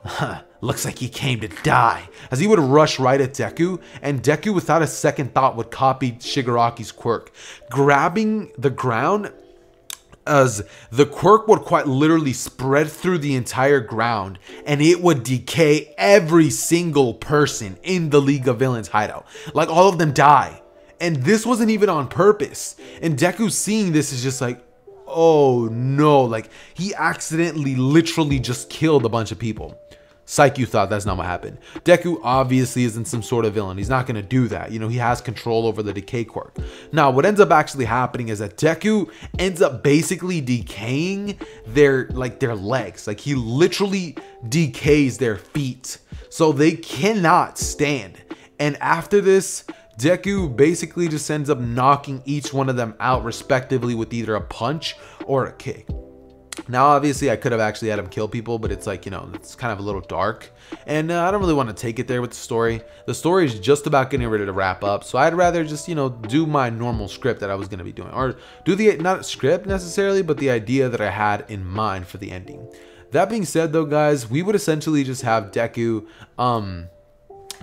Huh, looks like he came to die. As he would rush right at Deku, and Deku, without a second thought, would copy Shigaraki's quirk, grabbing the ground as the quirk would quite literally spread through the entire ground and it would decay every single person in the League of Villains hideout. Like all of them die. And this wasn't even on purpose. And Deku seeing this is just like, oh no, like he accidentally literally just killed a bunch of people. Psych, you thought that's not what happened. Deku obviously isn't some sort of villain. He's not going to do that. You know, he has control over the decay quirk. Now, what ends up actually happening is that Deku ends up basically decaying their, like, their legs. Like, he literally decays their feet. So they cannot stand. And after this, Deku basically just ends up knocking each one of them out respectively with either a punch or a kick. Now, obviously, I could have actually had him kill people, but it's like, you know, it's kind of a little dark. And uh, I don't really want to take it there with the story. The story is just about getting ready to wrap up. So I'd rather just, you know, do my normal script that I was going to be doing. Or do the, not script necessarily, but the idea that I had in mind for the ending. That being said, though, guys, we would essentially just have Deku, um,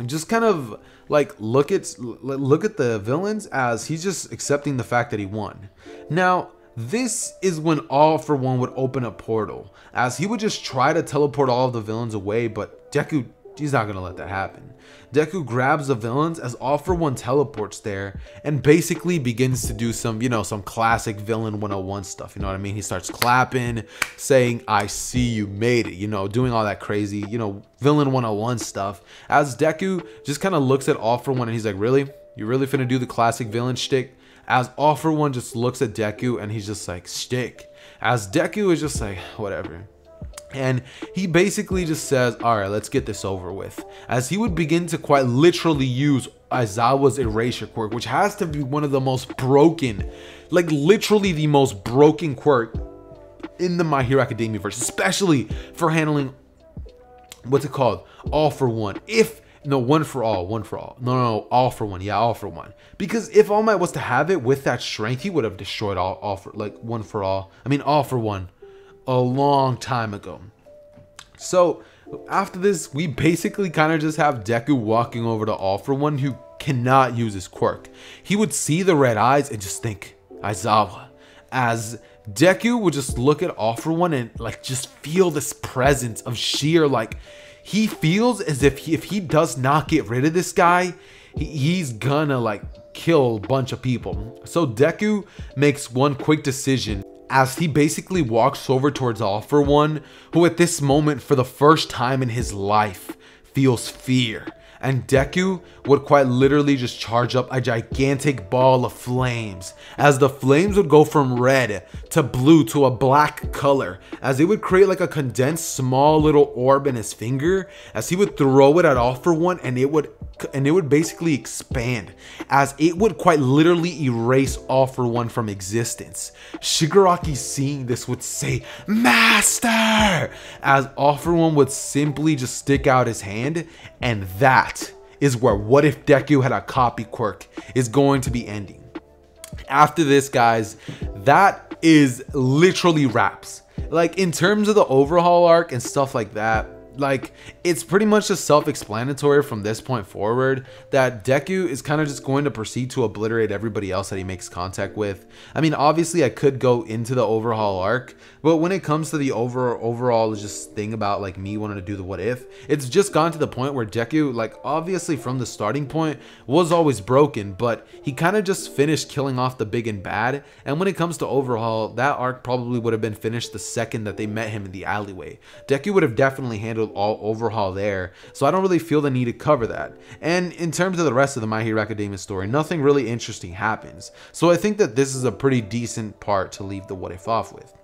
just kind of like look at look at the villains as he's just accepting the fact that he won. Now, this is when All for One would open a portal, as he would just try to teleport all of the villains away, but Deku, he's not gonna let that happen. Deku grabs the villains as All for One teleports there and basically begins to do some, you know, some classic villain 101 stuff. You know what I mean? He starts clapping, saying, I see you made it, you know, doing all that crazy, you know, villain 101 stuff. As Deku just kind of looks at All for One and he's like, Really? You really finna do the classic villain shtick? As All for One just looks at Deku and he's just like, stick. As Deku is just like, whatever. And he basically just says, Alright, let's get this over with. As he would begin to quite literally use Aizawa's erasure quirk, which has to be one of the most broken, like literally the most broken quirk in the My Hero Academia verse, especially for handling what's it called? All for one. If no, one for all, one for all. No, no, no, all for one. Yeah, all for one. Because if All Might was to have it with that strength, he would have destroyed all, all for like one for all. I mean, all for one, a long time ago. So after this, we basically kind of just have Deku walking over to All for One, who cannot use his quirk. He would see the red eyes and just think Aizawa, as Deku would just look at All for One and like just feel this presence of sheer like he feels as if he, if he does not get rid of this guy, he, he's gonna like kill a bunch of people. So Deku makes one quick decision as he basically walks over towards All for One, who at this moment, for the first time in his life, feels fear and Deku would quite literally just charge up a gigantic ball of flames, as the flames would go from red to blue to a black color, as it would create like a condensed small little orb in his finger, as he would throw it at all for one and it would and it would basically expand as it would quite literally erase all for one from existence. Shigaraki seeing this would say, Master! As all for one would simply just stick out his hand, and that is where What If Deku had a copy quirk is going to be ending. After this, guys, that is literally wraps. Like in terms of the overhaul arc and stuff like that, like it's pretty much just self-explanatory from this point forward that Deku is kind of just going to proceed to obliterate everybody else that he makes contact with. I mean, obviously I could go into the overhaul arc, but when it comes to the over overall just thing about like me wanting to do the what if, it's just gone to the point where Deku, like obviously from the starting point, was always broken, but he kind of just finished killing off the big and bad. And when it comes to overhaul, that arc probably would have been finished the second that they met him in the alleyway. Deku would have definitely handled all overhaul there, so I don't really feel the need to cover that. And in terms of the rest of the My Hero Academia story, nothing really interesting happens. So I think that this is a pretty decent part to leave the what if off with.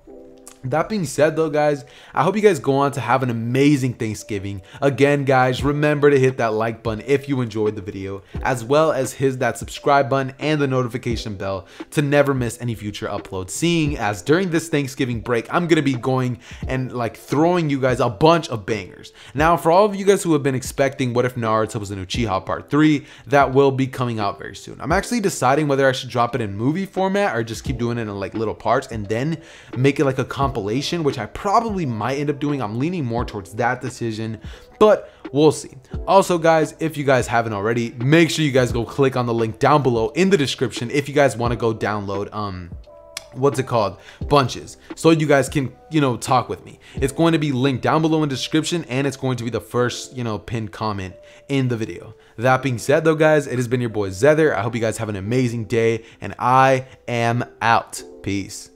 That being said though guys, I hope you guys go on to have an amazing Thanksgiving. Again guys, remember to hit that like button if you enjoyed the video, as well as hit that subscribe button and the notification bell to never miss any future uploads. Seeing as during this Thanksgiving break, I'm going to be going and like throwing you guys a bunch of bangers. Now for all of you guys who have been expecting What If Naruto was in Uchiha Part 3, that will be coming out very soon. I'm actually deciding whether I should drop it in movie format or just keep doing it in like little parts and then make it like a comp compilation, which I probably might end up doing. I'm leaning more towards that decision, but we'll see. Also, guys, if you guys haven't already, make sure you guys go click on the link down below in the description if you guys want to go download um what's it called? Bunches so you guys can you know talk with me. It's going to be linked down below in description and it's going to be the first you know pinned comment in the video. That being said though guys it has been your boy Xehther. I hope you guys have an amazing day and I am out. Peace